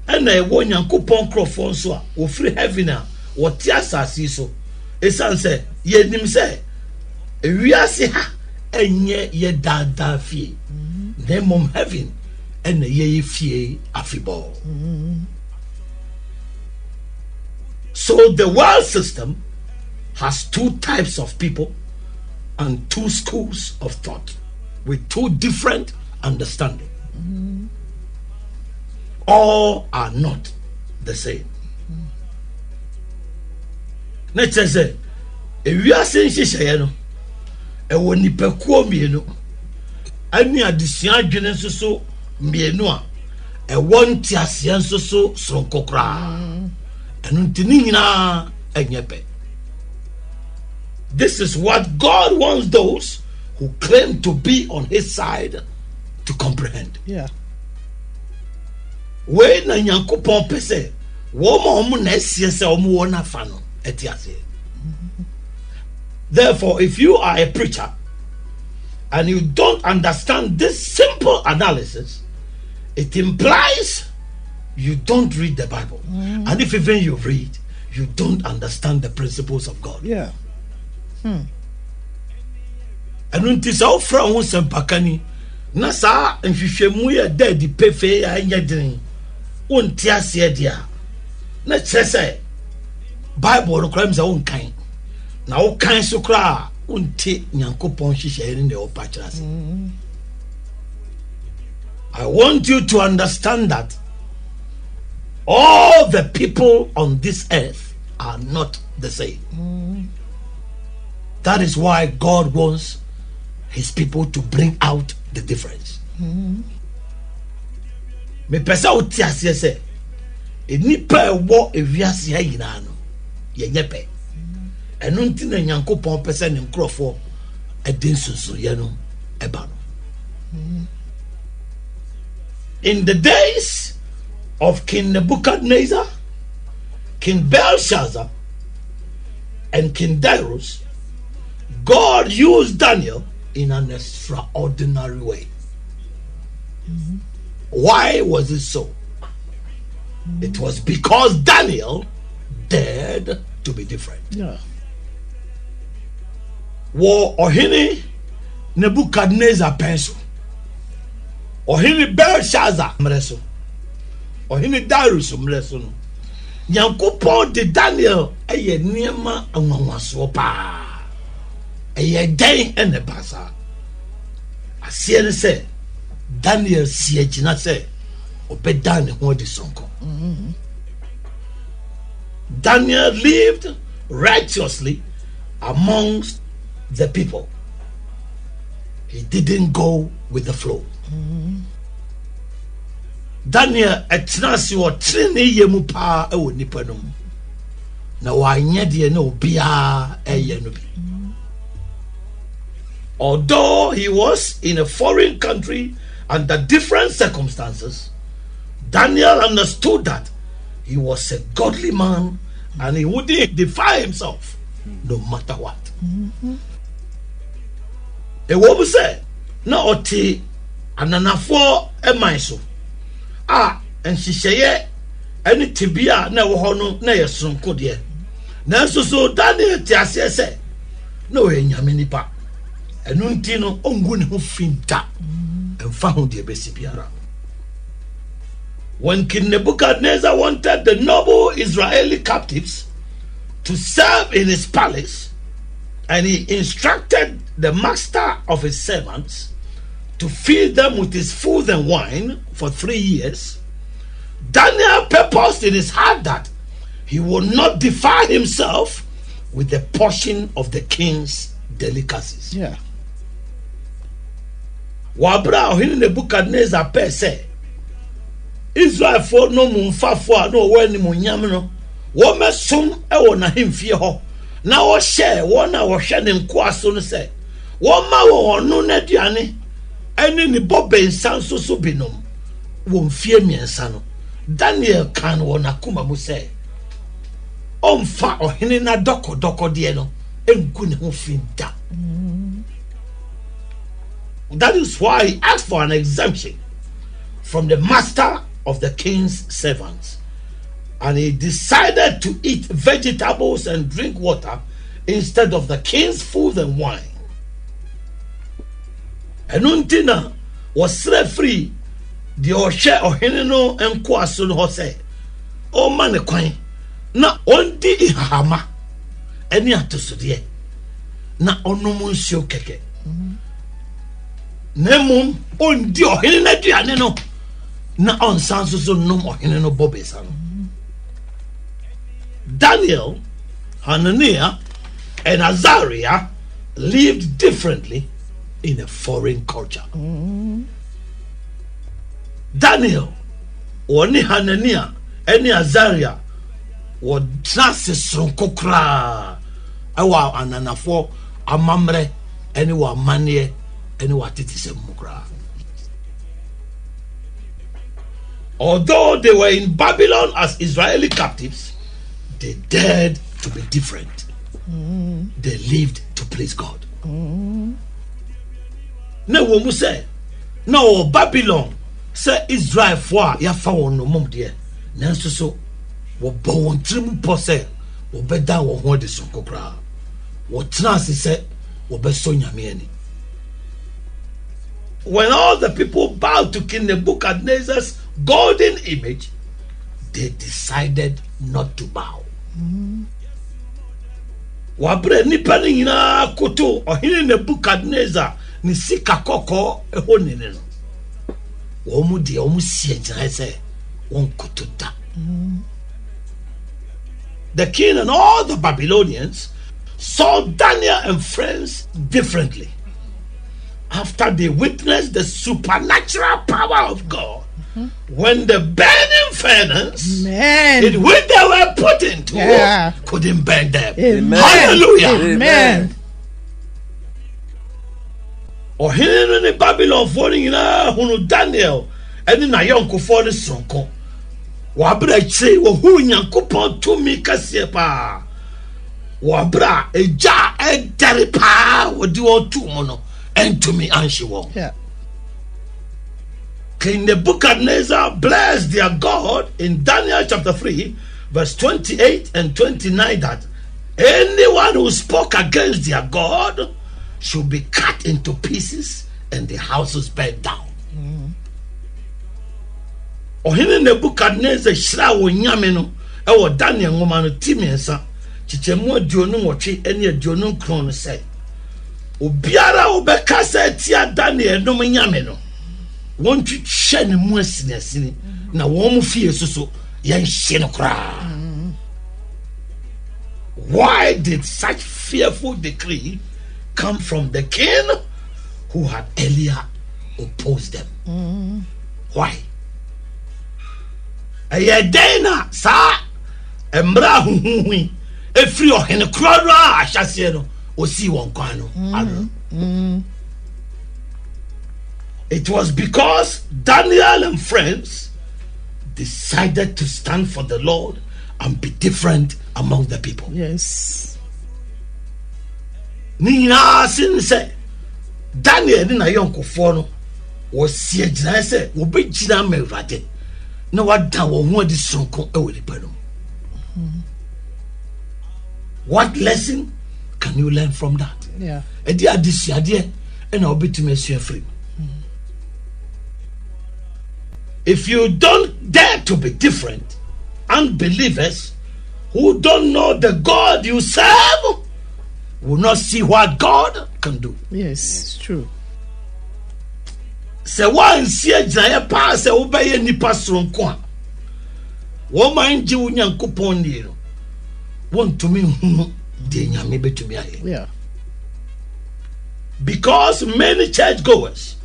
Ɛna ɛwɔ nyankopɔn nkurɔfoɔ nso a wɔfiri heaven a wɔte asase yi so. Ɛsiane sɛ yɛnim sɛ ewiase ha ɛnyɛ yɛ daadaa fie mm-hmm. na mmom heaven ɛna yɛyɛ fie afebɔɔ. Mm-hmm. So the world system has two types of people and two schools of thought with two different understanding mm-hmm. All are not the same. na kyerɛ sɛ ewiase nhyehyɛeɛ no ɛwɔ nipakuo mmienu ɛne adesua adwene nso so mmienu a ɛwɔ nteaseɛ nso so soronko koraa ɛno nti ne nyinaa ɛnyɛ pɛ this is what god wants those who claim to be on his side to comprehend Yeah. Wei na nyankopɔn pɛ sɛ wɔn a wɔn na asie sɛ wɔn wɔ n'afa no ɛte aseɛ. Therefore if you are a preacher and you don't understand this simple analysis it implies you don't read the bible. Mm. And if even you read you don't understand the principles of god. Yeah. Hmm. ɛno nti sɛ wofra wo ho sɛmpakani na saa nhwehwɛmu yɛ da adi pefee a ɛnyɛ dene wonte aseɛ deɛ a. Na kyerɛ sɛ bible no koraa sɛ wonkan na wokan so koraa a wonte nyankopɔn nhyehyɛeɛ no deɛ wɔpa kyerɛ ase. Mm-hmm. I want you to understand that all the people on this earth are not the same. Mm-hmm. That is why god wants his people to bring out the difference. Mm-hmm. Ewiase no nti na no no. In the days of king nebuchadnezzar king belshazzar and king darius god used daniel in an extraordinary way why was it so? It was because Daniel dared to be different. Yeah. Wɔ ɔhene Nebuchadnezzar pɛn so, ɔhene Belshazzar mmerɛ so, ɔhene Darius mmerɛ so no, Nyankopɔn de Daniel ɛyɛ nneɛma anwanwasoɔ paa. Ɛyɛ dɛn ɛna ba saa. Aseɛ ne sɛ daniel si agyina sɛ ɔbɛda ne ho adi sonko daniel lived righteously amongst the people. He didn't go with the flow. Daniel ɛtena ase wɔ tere ne yɛ mu paa ɛwɔ nipa no mu. Na wanyɛ deɛ na obiara ɛyɛ no bi. Although he was in a foreign country under different circumstances, Daniel understood that he was a godly man and he wouldn't defy himself no matter what. ɛwɔ mu sɛ na ɔte ananafoɔ ɛman so a nhyehyɛeɛ ɛne tebea na ɛwɔ hɔ no na ɛyɛ soronko deɛ so daniel te aseɛ sɛ na ɔyɛ nyame nipa. Ɛno no ɔngu ne ho fi ɛmfa ho deɛ bɛsi biara when king nebuchadnezzar wanted the noble israeli captives to serve in his palace and he instructed the master of his servants to feed them with his food and wine for three years daniel purposed in his heart that he would not defile himself with the portion of the king's delicacies Yeah. Wɔabere a ɔhene nebukadnezar pɛɛ sɛ israelfoɔ no mu mfafoɔ a na wɔwɔ animonyam no wɔmɛsom wɔ n'ahemfie hɔ. Na wɔhyɛ wɔn a wɔhwɛ ne nkoa so no sɛ wɔma wɔn ɔno no aduane ne ne bɔbɛ nsa nso so binom wɔ mfie mmiɛnsa no. Daniel kan wɔ n'akoma mu sɛ ɔmfa ɔhene n'adɔkɔdɔkɔdeɛ no ngu ne ho fi da that is why he asked for an exemption from the master of the king's servants. And he decided to eat vegetables and drink water instead of the king's food and wine. Ɛno nti na wɔserɛ firi deɛ ɔhwɛ ɔhene no nkoa so no hɔ sɛ ɔma ne kwan. Na ɔndi ihahama ɛne atosodeɛ na ɔnom nsuo na mmom ɔndi ɔhene no aduane no. Na ɔnsan nso so nom ɔhene no bɔbesa no. Daniel hananiah and azariah lived differently in a foreign culture. Daniel wɔne hanania ɛne azaria wɔtena ase soronko koraa. Ɛwɔ ananafoɔ amammerɛ ɛne wɔ amanneɛ ɛne wɔ atetesɛm mu koraa although they were in babylon as israeli captives they dared to be different. They lived to please god. Na wɔ mu sɛ na ɔwɔ babylon sɛ israelfoɔ a yɛafa wɔn nomom deɛ nanso so wɔbɔ wɔn tirim pɔ sɛ wɔbɛda wɔn ho adi sonko koraa. Wɔtena ase sɛ wɔbɛsɔ nyame ani when all the people bowed to king nebuchadnezzar's golden image they decided not to bow. Wabrɛ nnipa no nyinaa koto ɔhene nebukadnezar ne sika kɔkɔɔ ɛhɔ nene no. Wɔn mu deɛ wɔn si koto da. The king and all the babylonians saw daniel and friends differently after they witnessed the supernatural power of god when the burning furnace Amen. in which they were put into Yeah. couldn't burn them Amen. hallelujah Amen. ɔhene no ne babylonfoɔ no nyinaa hunu daniel ɛne n'ayɔnkofoɔ no soronko wɔabrɛ akyire wɔhuu nyankopɔn tumi kɛseɛ paa wɔabrɛ a agya a ɛdɛre paa wɔde wɔn too mu no ɛntumi anhye wɔn Yeah. King Nebuchadnezzar blessed their God in Daniel chapter 3, verse 28 and 29 that anyone who spoke against their God should be cut into pieces and the houses burned down. Mm-hmm. ɔhene nebukadnezar hyiraa wɔ nyame no ɛwɔ daniel nwoma no ti mmiɛnsa kyekyɛmu aduonu nwɔtwe ne aduonu nkron no sɛ obiara a wobɛka sɛ tia daniel nom nyame no wɔntwitwɛ ne mu asiniasini na wɔn mu fie so so yɛnhye no koraa. Why did such fearful decree come from the king who had earlier opposed them? Why? Ɛyɛ dɛn na saa mmerɛ ahohuhui ɛfiri ɔhene korɔ no a no ɔsii wɔn kwan no. Ano it was because daniel and friends decided to stand for the lord and be different among the people. Yes. ne nyinaa se ne sɛ daniel ne n'ayɔnkofoɔ no wɔsi agyinae sɛ wɔbɛgyina ama awurade na wada wɔn ho adi sononko wɔ nipa no. Mu what lesson can you learn from that Yeah. ɛde adesuadeɛ ɛna wobɛtumi asua firi mu if you don't dare to be different unbelievers who don't know the god you serve will not see what god can do Yes. It's true. sɛ woansi agyinaeɛ paa sɛ wobɛyɛ nnipa soronko a wɔma ngye wo nyankopɔn nie no wontumi nhunu deɛ nyame bɛtumi ayɛ. Yeah. because many churchgoers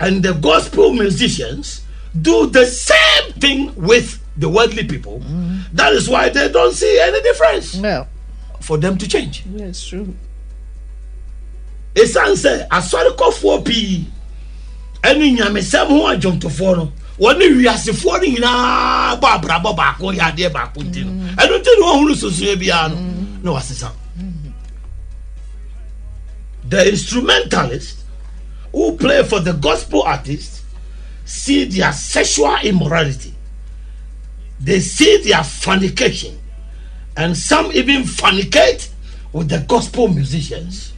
and the gospel musicians do the same thing with the worldly people. Mm-hmm. That is why they don't see any difference. Well, for them to change. that's true. ɛsiane sɛ asɔrekɔfoɔ pii ɛne nyamesɛm ho adwomtofoɔ no mm. wɔne wiasefoɔ no nyinaa bɔ abrabɔ baako yɛ adeɛ baako nti no. Ɛno nti ne wɔhunu susua biara no na wasesa the instrumentalist who play for the gospel artist see their sexual immorality. They see their fornication. And some even fornicate with the gospel musicians.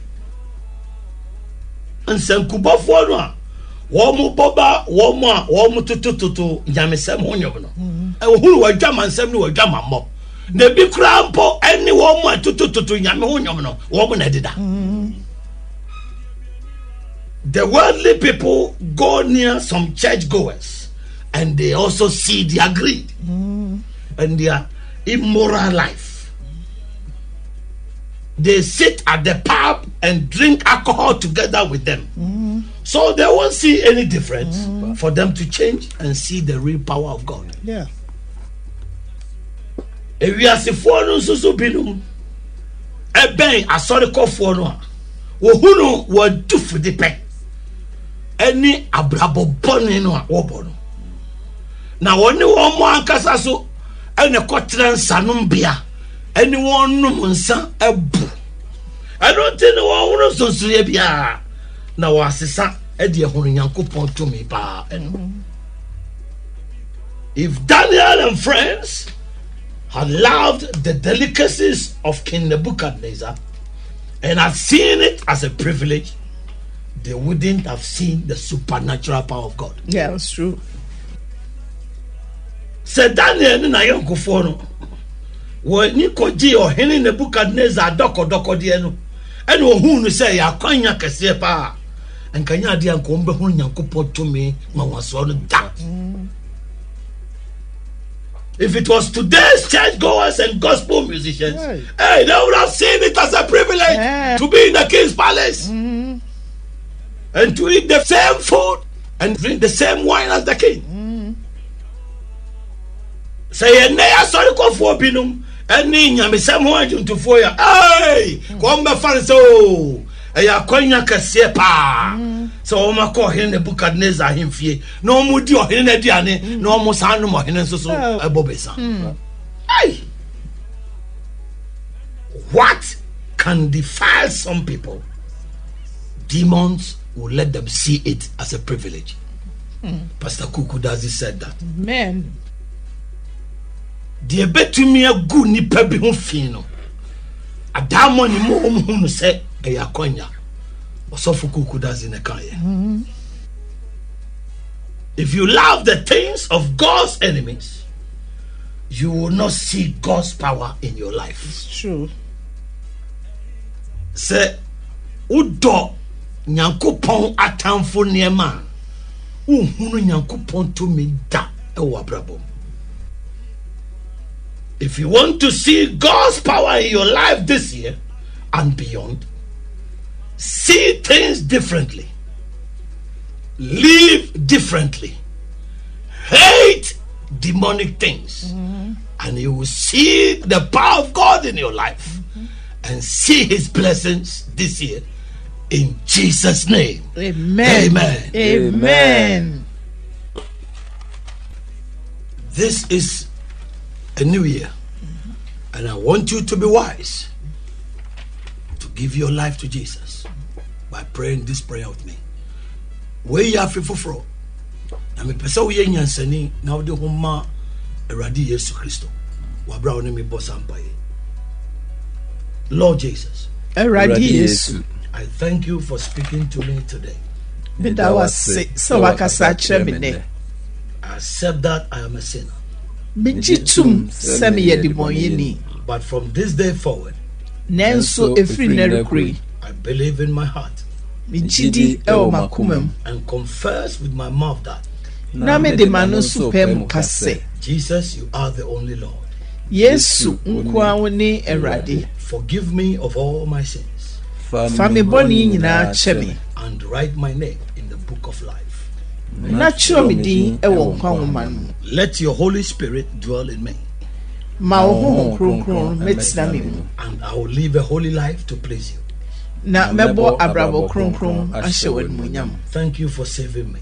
Nsɛnkubɔfoɔ no a wɔn mo bɔba wɔn mo a wɔn mo totototo nyamesɛm ho nnwom no. Mm-hmm. Ɛwɔhuru wɔadwama nsɛm ne wɔadwama mmɔ na ebi koraa mpo ɛne wɔn mo a totototo nyame ho nnwom no wɔn mo na ɛdeda the worldly people go near some church goers and they also see their greed and their immoral life they sit at the pub and drink alcohol together with them. So they won't see any difference mm. for them to change and see the real power of God. Yeah. Ewiasefoɔ no nso so binom. Ɛbɛn asɔrekɔfoɔ no a wɔhunu wɔadu fidi pɛ ɛne abrabɔ bɔne no a wɔbɔ no. Na wɔne wɔn mo ankasa so ɛna kɔtena nsanom ɛne wɔn nom nsa ɛbu ɛno nti ne wɔn nsonsoreɛ biara na wɔasesa ɛde ɛhono nyankopɔn tumi paa ɛno. If daniel and friends had loved the delicacies of king nebuchadnezzar and had seen it as a privilege they wouldn't have seen the supernatural power of god. Yeah, that's true. sɛ daniel ne n'ayɔnkofoɔ no wɔni kɔgye ɔhene nebukadnezar dɔkɔdɔkɔdeɛ no ɛna ohun no sɛ yɛ akwanya kɛseɛ paa nkanya adeɛ a nka wɔn bɛho nyankopɔn tumi no da mm. If it was today's churchgoers and gospel musicians Right. hey they would have seen it as a privilege Yeah. to be in the king's palace mm-hmm. and to eat the same food and drink the same wine as the king. Mm-hmm. Say, sɛ yɛnnɛ yɛ asɔrekɔfoɔ binom ɛne nyamesɛm ho adwontofoɔ yɛ ei kɔn bɛfa no sɛ o ɛyɛ akwanya kɛseɛ paa sɛ kɔ ɔhene nebukadnezar ahemfie na ɔmu di ɔhene no aduane na ɔmo saa nom ɔhene nso so Oh. ɛbɔ besa. Hmm. Ei! what can defile some people? Demons will let them see it as a privilege. Hmm. Pastor Kuuku Dadzie said that. Man. deɛ bɛtumi agu nipa bi ho fi no adaamɔ ne mu ɔmo no sɛ ɛyɛ akɔnya ɔsɔfo Kuuku Dadzie ne kaeɛ if you love the things of god's enemies you will not see god's power in your life. It's true. sɛ wodɔ nyankopɔn atamfo nneɛma a wonhunu nyankopɔn tumi da ɛwɔ abrabɔ mu if you want to see god's power in your life this year and beyond see things differently live differently hate demonic things mm-hmm. and you will see the power of god in your life mm-hmm. and see his blessings this year in Jesus' name. Amen. Amen. Amen. This is a new year, and I want you to be wise to give your life to Jesus by praying this prayer with me. Wei yɛ afe foforɔ na mepɛ sɛ woyɛ nyansani na wode ho ma awurade yesu kristo wabra wo ne mebɔ sa mpaeɛ lord jesus Awurade Awurade Yesu. Yesu. i thank you for speaking to me today Meda wo ase sɛ wakasa akyerɛ me nnɛ. I accept that I am a sinner. Megye tum sɛ. But from this day forward, Nanso ɛfiri nnɛ rekɔ yi, I believe in my heart. Megye di ɛwɔ and confess with my mouth that Na mede m'ano nso pɛ mu ka sɛ, Jesus, you are the only Lord. Yesu nkoa wo ne Awurade. Forgive me of all my sins. Fa me bɔne nyinaa kyɛ me. and write my name in the book of life. na kyerɛ me din wɔ nkwa nwoma no mu Let your Holy Spirit dwell in me, ma wo honhom kronkron mɛtena me mu. And I will live a holy life to please you. Na mɛbɔ abrabɔ kronkron ahyɛ wɔ animonyam Thank you for saving me.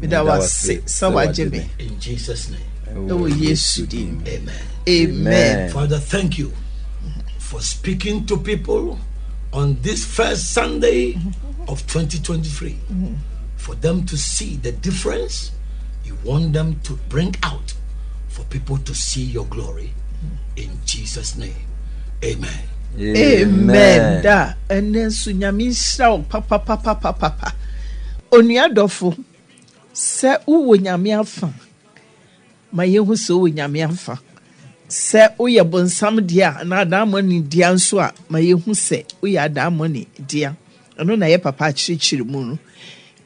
meda wase sɛ wagye me In Jesus' name, ɛwɔ yesu din amen. amen Father, thank you for speaking to people on this first Sunday of 2023. For them to see the difference you want them to bring out for people to see your glory. In Jesus' name, amen. Amen. Da ɛnɛ nso nyame nhyira wo papapapapapa. Onua dɔfo sɛ wowɔ nyame afa ma yɛhu sɛ wowɔ nyame afa. Sɛ woyɛ bonsam deɛ a na adaamɔne dea nso a ma yɛhu sɛ woyɛ adaamɔne dea. Ɛno na yɛ papa akyerɛkyerɛ mu no.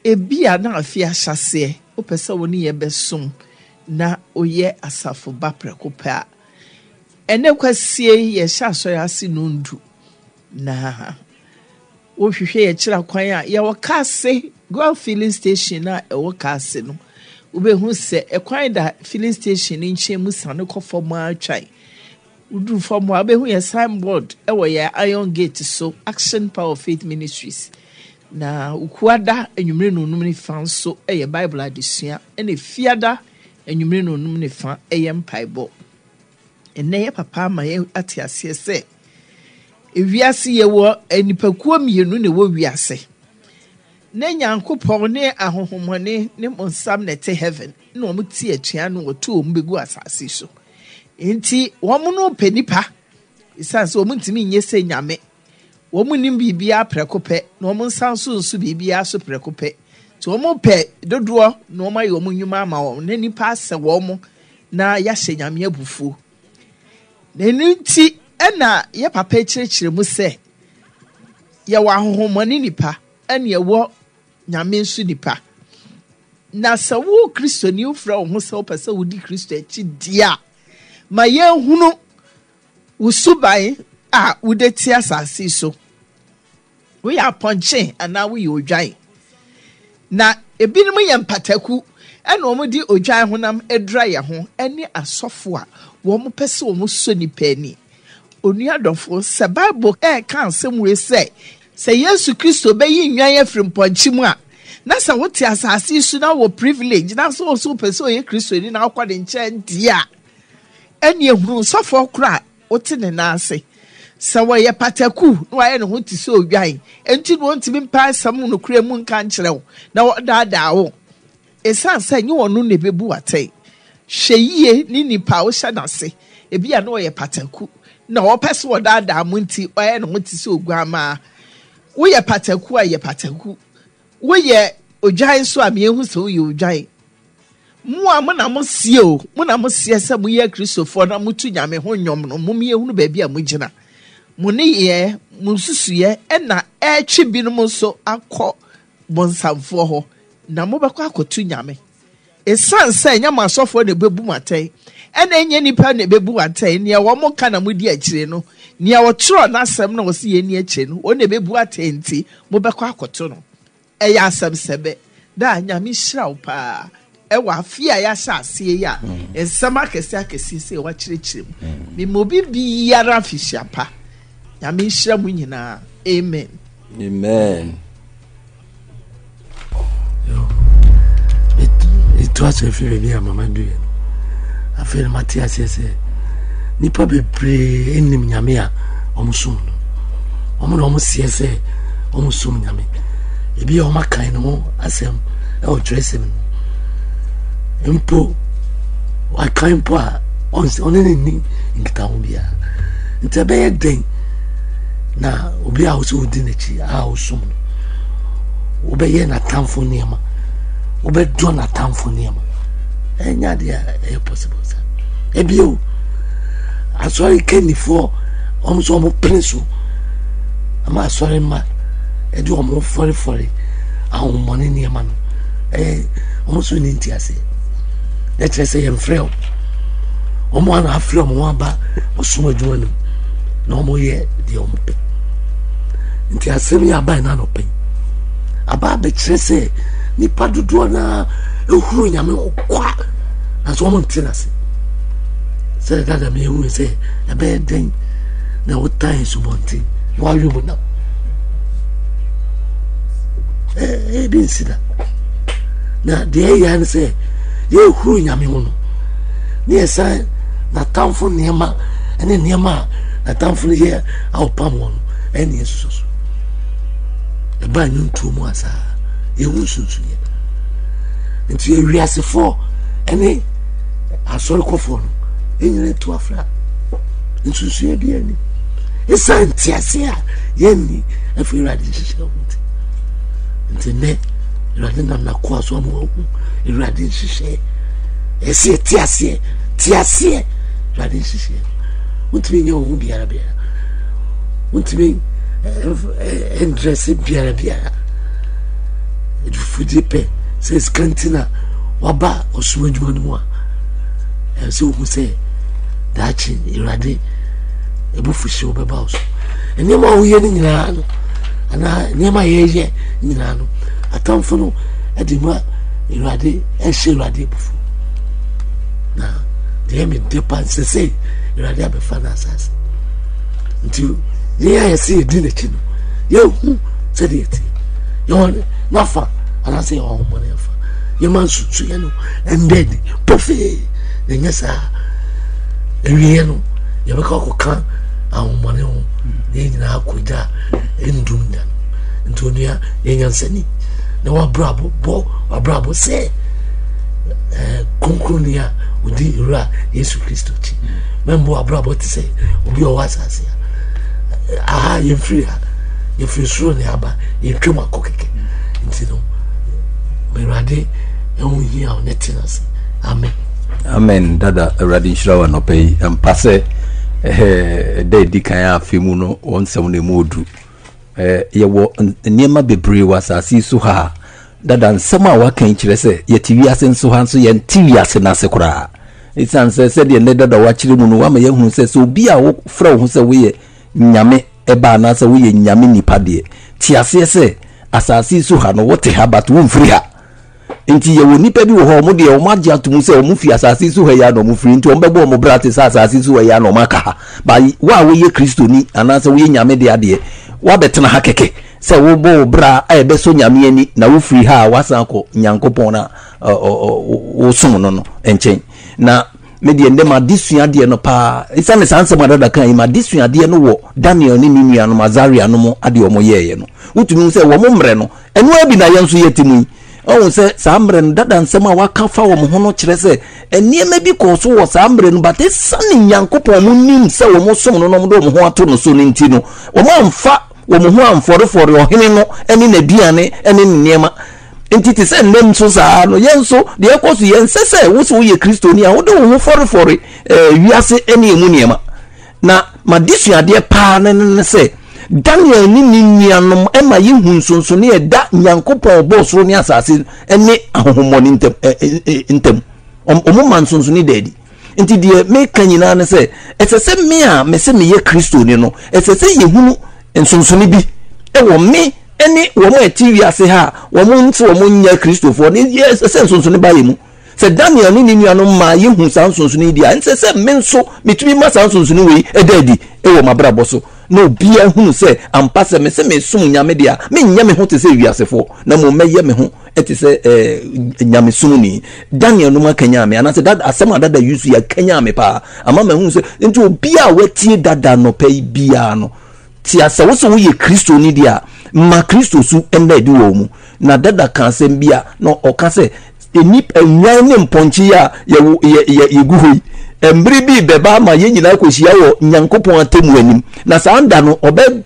Ebi a na afe ahyɛseɛ wopɛ sɛ wo ne yɛ bɛsom na woyɛ asafo ba prɛko pɛ a ɛnɛ kwasie yɛhyɛ asɔre ase no ndu na wohwehwɛ yɛkyerɛ kwan a yɛwɔ kaase goa filling station a ɛwɔ kaase no. Wobɛhu sɛ ɛkwan da filling station no nkyɛn mu sane kɔ fam atwan woduru fam a wobɛhu yɛ signboard ɛwɔ yɛ iron gate so action power faith ministries. Na ukuada anwummere no onum ne nso yɛ bible adesua. Ɛna fiada anwummere no onum ne fa mpaebɔ ɛnɛ yɛ papa ama yɛ ate aseɛ sɛ ewiase yɛwɔ nipakuo mmienu na ɛwɔ wiase. Na nyankopɔn ne ahohomɔne ne mo nsam na ɛte heaven na wɔn ti atua no wɔto wɔn bɛgu asase so. Nti wɔn no pɛ nipa esan sɛ wɔn ntumi nyɛ sɛ nyame. Wɔn nim biribiara prɛko pɛ na wɔn nsa nso nso biribiara so prɛko pɛ. Nti wɔn pɛ dodoɔ na wɔn ayɛ wɔn nnwuma ama wɔn na nipa asɛ wɔn na yɛahyɛ nyame abufuo ɛno nti ɛna yɛ papa kyerɛkyerɛ mu sɛ yɛwɔ ahohomɔne nipa ɛna yɛwɔ nyame nso nipa na sɛ wo kristoni wofrɛ wo ho sɛ wopɛ sɛ wodi kristo akyi deɛ a ma yɛnhunu wo suban a wode te asase so. Woyɛ apɔnkye anaa woyɛ odwan. Na ebinom yɛ mpataku ɛna wɔn de odwan honam adura yɛn ho ɛne asɔfo a wɔn pɛ sɛ wɔn so nipa ani. Onua dɔfo sɛ bible ɛɛka asɛm wei sɛ sɛ yesu kristo bɛyi nnwan afiri mpɔnkye mu a na sɛ wote asase yi so na wɔ privilege na so wɔso pɛ sɛ ɔyɛ kristo ni na akɔ ne nkyɛn deɛ a ɛne ehunu sɔfo kora a wote ne nan ase. Sɛ wɔyɛ pataku na wɔayɛ ne ho te sɛ odwan nti na wɔntumi mpa asɛm no kura mu nka nkyerɛ na wɔdaadaa wo. Ɛsiane sɛ nye wɔn no na ebebu atɛn hwɛ yie ne nipa a wohyɛ n'ase. Ebi a na ɔyɛ pataku. Na wɔpɛ sɛ wɔdaadaa mo nti ɔyɛ ne ho te sɛ oguamaa woyɛ pataku a yɛ pataku. Woyɛ odwan nso a mmienu sɛ woyɛ odwan mo a mo na mo sie o mo na mo sie sɛ mo yɛ kristofoɔ na mo tu nyame ho nnwom no mo mmea hunu baabi a mo gyina. Mo ne yɛ mo nsusuyɛ ɛna ɛretwe binom nso akɔ bɔnsamfoɔ hɔ. Na mobɛkɔ akɔtu nyame. Ɛsiane sɛ ɛnyɛ mo asɔfoɔ na ɛbɛbu mo atɛn ɛna ɛnyɛ nipa na ɛbɛbu atɛn nea wɔn ka na mo di akyire no nea wɔtwerɛ n'asɛm na wɔsi yɛn ni akyire no wɔn na ɛbɛbu atɛn nti mobɛkɔ akɔto no. Ɛyɛ asɛm sɛbɛ daa nyame hyira wo paa. Ɛwɔ afe a yɛahyɛ aseɛ yi a nsɛm akɛseɛ akɛseɛ sɛ wɔakyerɛkyerɛ mu. Mema obi biara afihyia pa. Nyame nhyira mu nyinaa. Amen. Amen. Ɛtu asɛ firi baabi a mama duɛ no afei no mate aseɛ sɛ nnipa bebree nim nyame a ɔmo som no ɔmo na ɔmo seɛ sɛ ɔmo som nyame. Ebi a ɔmo akan ne ho asɛm ɛwɔ twerɛsɛm no mpo wakan mpo a ɔne ne ni nkitaho biara nti ɛbɛyɛ dɛn na obi a wosɛ wodi n'akyi a wosom no wobɛyɛ n'atamfo nneɛma wobɛdɔ n'atamfo nneɛma. Ɛnyɛ adeɛ a ɛyɛ possible sa. Ebio asɔre kanifoɔ ɔmo nso ɔmo pene so ama asɔre mma ɛde ɔmo fɔrefɔre ahommɔne nneɛma no. Ɛyɛ ɔmo nso ne nti aseɛ ɛkyerɛ sɛ yɛmfrɛ wo. Ɔmo ana afrɛ ɔmo ho aba ɔsom adwuma no na ɔmo yɛ deɛ ɔmo pɛ. Nti asɛm yi aba ɛna anɔpɛ aba abɛkyerɛ sɛ nipa dodoɔ naa ehuru nyame kwa nanso wɔn nte n'ase. Sɛ dada mi ehu sɛ ɛbɛyɛ dɛn na wotan subɔnten na wawe mu nam ɛɛ ebi nsi da. Na deɛ ɛyɛ ano sɛ yɛhuru nyame mu no. Ne yɛsan n'atamfo nneɛma ɛne nneɛma a n'atamfo no yɛ a ɔpam wɔn no ɛne yɛsoso so ɛbaa nnwontuo mu asaa yɛhu nsonsoyɛ nti awiasefoɔ ɛne asɔrekɔfoɔ no ɛnyina tu afra nsonsoyɛ bi ani ɛsiane ntease a yɛnni afei awurade nhyehyɛ wo nti nti nnɛ awurade nam nakoa so ama wahu awurade nhyehyɛ ɛsɛ teaseɛ teaseɛ awurade nhyehyɛ wontumi nyɛ wo ho biara biara wontumi ɛndrɛse biara biara adwufudie pɛ sɛ sika nti na waba ɔsom adwuma no mu a. Ɛwɔ sɛ wohu sɛ daakye awurade wo bɛba wo so. Nneɛma a woyɛ no nyinaa no anaa nneɛma a yɛyɛ nyinaa no atamfo no ɛde mu a awurade ɛhyɛ awurade abufu na deɛ mede pa nsɛ sɛ awurade abɛfa no asase. Nti yɛyɛ a yɛsɛ yɛdi n'akyi no yɛhu sɛdeɛ yɛtie yɛwɔ nafa anaasɛ yɛwɔ ahomɔne afa yɛma nsusuɛ no ɛndɛ adi pɔfee na ɛnyɛ saa awieɛ no yɛbɛka kɔka ahomɔne ho na yɛn nyinaa kɔgya ɛndum da. No nti onua yɛnya nsani na wabrabɔ bɔ wabrabɔ sɛ konkroni a odi wura yesu kristo akyi mɛmbɔ wabrabɔ te sɛ obi a ɔwɔ asase a aha yɛmfiri ha yɛfiri soro ne aba yɛtwam akɔ kɛkɛ nti no mawurade ɛho hia wo ne tena ase. Amen. Amen. Dada awurade nhyira wa nɔpɛ yi. Mpa sɛ ɛda ɛdi kan a afei mu no wɔn nsɛm no ɛmu ɔdu yɛwɔ nneɛma bebree wɔ asase so ha. A dada nsɛm a waka yi kyerɛ sɛ yɛte wiase nso ha nso yɛnte wiase no ase koraa. Ɛsiane sɛ sɛdeɛ nnɛ dada wakyerɛ mu no wama yɛhunu sɛ sɛ obi a wofrɛ wo ho sɛ woyɛ nyame ɛba anaasɛ woyɛ nyame nipa deɛ te aseɛ sɛ asase so ha no wote ha but womfiri ha. Nti yɛwɔ nipa bi wɔ hɔ ɔmo deɛ ɔmo agye ato mu sɛ ɔmo fi asase so ha yi ana ɔmo firi nti ɔmo bɛbɔ ɔmo bra te sɛ asase so ha yi ana ɔmo aka ha. Ba wo a woyɛ kristoni anaasɛ woyɛ nyame deɛ adeɛ wabɛtena ha kɛkɛ sɛ wobɔ wo bra a ɛbɛsɔ nyame ani na wofiri ha a wasan kɔ nyankopɔn na wosom no no nkyɛn na medeɛ ndɛ ma de suadeɛ no paa. Ɛsiane saa nsɛm adada kan yi ma de suadeɛ no wɔ daniel ne ne nuanom azaria no mu adeɛ ɔmo yɛɛyɛ no. Wotumi sɛ wɔn mmerɛ no ɛnoa bi na yɛn nso yɛ ti mu yi. Ɔhu sɛ saa mmerɛ no dada nsɛm a waka fa wɔn ho no kyerɛ sɛ nneɛma bi kɔɔ so wɔ saa mmerɛ no but ɛsiane nyankopɔn mo nim sɛ wɔn som no na wɔn de wɔn ho ato no so no nti no wɔn amfa wɔn ho amfɔrefɔre ɔhene no ne n'aduane ne ne nneɛma nti te sɛ nnam nso saa no yɛn nso deɛ ɛkɔ so yɛn nsɛ sɛ wosi woyɛ kristoni a wode wo ho fɔrefɔre ɛɛ wiase ne emu nneɛma. Na ma de suadeɛ paa ne ne sɛ daniel ne ne nuanom ɛma yɛhu nsonsono yɛ da nyankopɔn ɔbɔ soro ne asase ne ahohommɔne ntam ɛɛ ntam. Ɔmo ma nsonsono da adi nti deɛ meka nyinaa ne sɛ ɛsɛ sɛ me a mɛsɛ meyɛ kristoni no ɛsɛ sɛ yɛhunu nsonsono bi. Ɛwɔ me ɛne wɔn a ɛte wiase ha wɔn nso wɔn nyɛ kristofoɔ ne yɛ sɛ nsonsono ba yɛ mu. Sɛ daniel ne ne nuanom maa yɛhu saa nsonsono yi di a nsɛ sɛ me nso metumi ma saa nsonsono wei ɛda adi ɛwɔ m'abrabɔ so na obiara hunu sɛ ampa sɛ me sɛ mesom nyame deɛ a menyɛ me ho te sɛ wiasefoɔ na mo mɛyɛ me ho ɛte sɛ ɛɛ nyamesom ni daniel nom akanya me anaasɛ dada asɛm a dada yusu yɛ akanya me paa ama ma hu sɛ nti obiara a watie dada nɔpɛ yi biara no te asɛ wosɛ woyɛ kristo ni deɛ a ma kristo so ɛnna ɛdi wɔ mu. Na dada ka asɛm bi a na ɔka sɛ nipa nwan ne mpɔnkye a yɛ yɛ yɛgu hɔ yi. Mbere bi bɛba ama yɛn nyinaa kɔhyia wɔ nyankopɔn atemu anim. Na saa da no ɔbɛ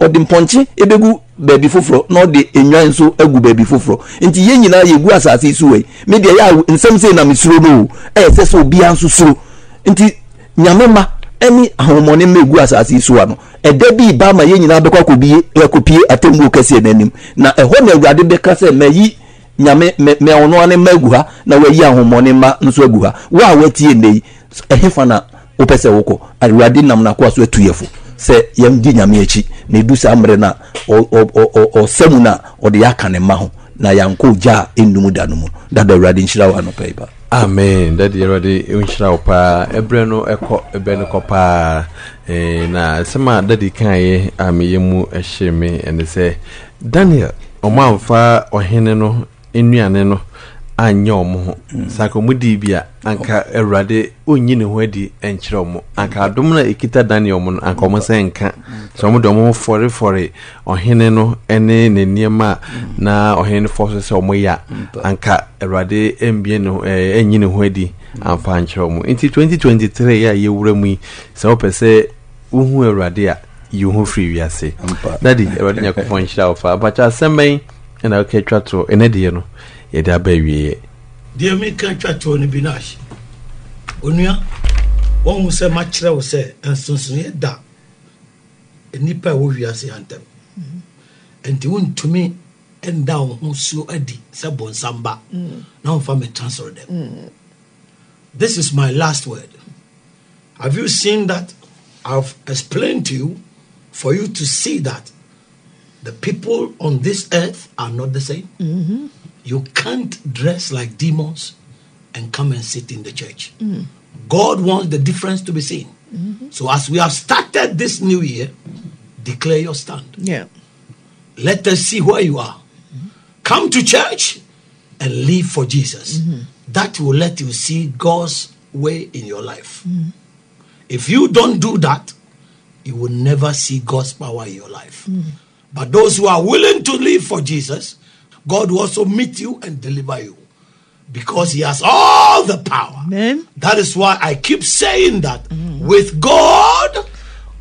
ɔde mpɔnkye ebegu baabi foforɔ na ɔde enwan nso agu baabi foforɔ. Nti yɛn nyinaa yɛgu asase so wɔ yi. Me deɛ yɛ a nsɛm sɛ na mesuro no ɛyɛ sɛ sɛ obiara nso suro. Nti nyame ma ɛne ahomɔne mma egu asase so wa no ɛda bi ba ma yɛn nyinaa bɛkɔ akɔbie akɔpie atemmuo kɛseɛ n'anim na ɛhɔ na awurade bɛka sɛ mayi nyame mɛ ɔno ane mma agu ha na wayi ahomɔne mma nso agu ha. Wo a watie nne yi ɛhe fa na wopɛ sɛ wokɔ awurade nam nakoa so atu yɛfo sɛ yɛn di nyame akyi na edu saa mmerɛ na ɔsɛmu na ɔde yɛ aka ne mma ho na yɛankɔ gya a da no mu dada awurade nhyira wo anɔpɛ yi ba amen. Dade awurade nhyira wo paa ɛberɛ no ɛkɔ ɛbɛ no kɔ paa eh, na asɛm a dade kaeɛ a meyɛ mu ɛhye me ɛne sɛ daniel ɔmo amfa ɔhene no nnuane no anyɛ ɔmo ho sɛ anka ɔmo dii bi a anka awurade ɔnyi ne ho adi nkyerɛ ɔmo anka adom no a ɛkita daniel mo no anka ɔmo sɛ nka. Sɛ ɔmo de ɔmo fɔrefɔre ɔhene no ne ne nneɛma a na ɔhene no fɔ so sɛ ɔmo yɛ a anka awurade mbie ne ho ɛnyi ne ho adi amfa nkyerɛ ɔmo nti 2023 a yɛwura mu yi sɛ wopɛ sɛ wohu awurade a yi ho firi wiase. Dadi awurade nyankopɔn nhyira wo fa. Abakyɛ asɛm bɛn ɛna wokɛ twa to ɛnɛ deɛ no yɛde aba awieɛ deɛ meka twa no bi no ahye. Onua wɔhu sɛ makyerɛ wo sɛ nsonsonoeɛ da nnipa a ɛwɔ wiase antam ɛnti wontumi nda wo ho suo adi sɛ bonsam ba na womfa mɛtra sɔre dɛm. This is my last word. Have you seen that? I've explained to you for you to see that the people on this earth are not the same mm-hmm. You can't dress like demons and come and sit in the church. God wants the difference to be seen. So, as we have started this new year, declare your stand. Yeah. Let us see where you are. Come to church and live for Jesus. That will let you see God's way in your life. If you don't do that, you will never see God's power in your life. But those who are willing to live for Jesus, God will also meet you and deliver you because He has all the power. Amen. That is why I keep saying that with God,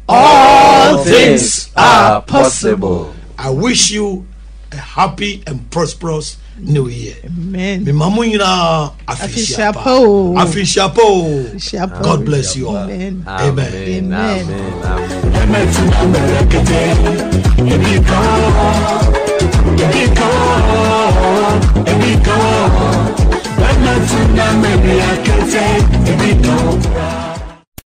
all things are possible. I wish you a happy and prosperous new year. Amen. Me mamu nyinaa Afihyiapa afihyiapa o. afihyiapa o. Afihyiapa. God bless you all. Amen. Amen. amen Amen. amen amen ebi kan. Gbẹ́gbẹ́ tí ń dá mẹ́rin akéde, ebi kan.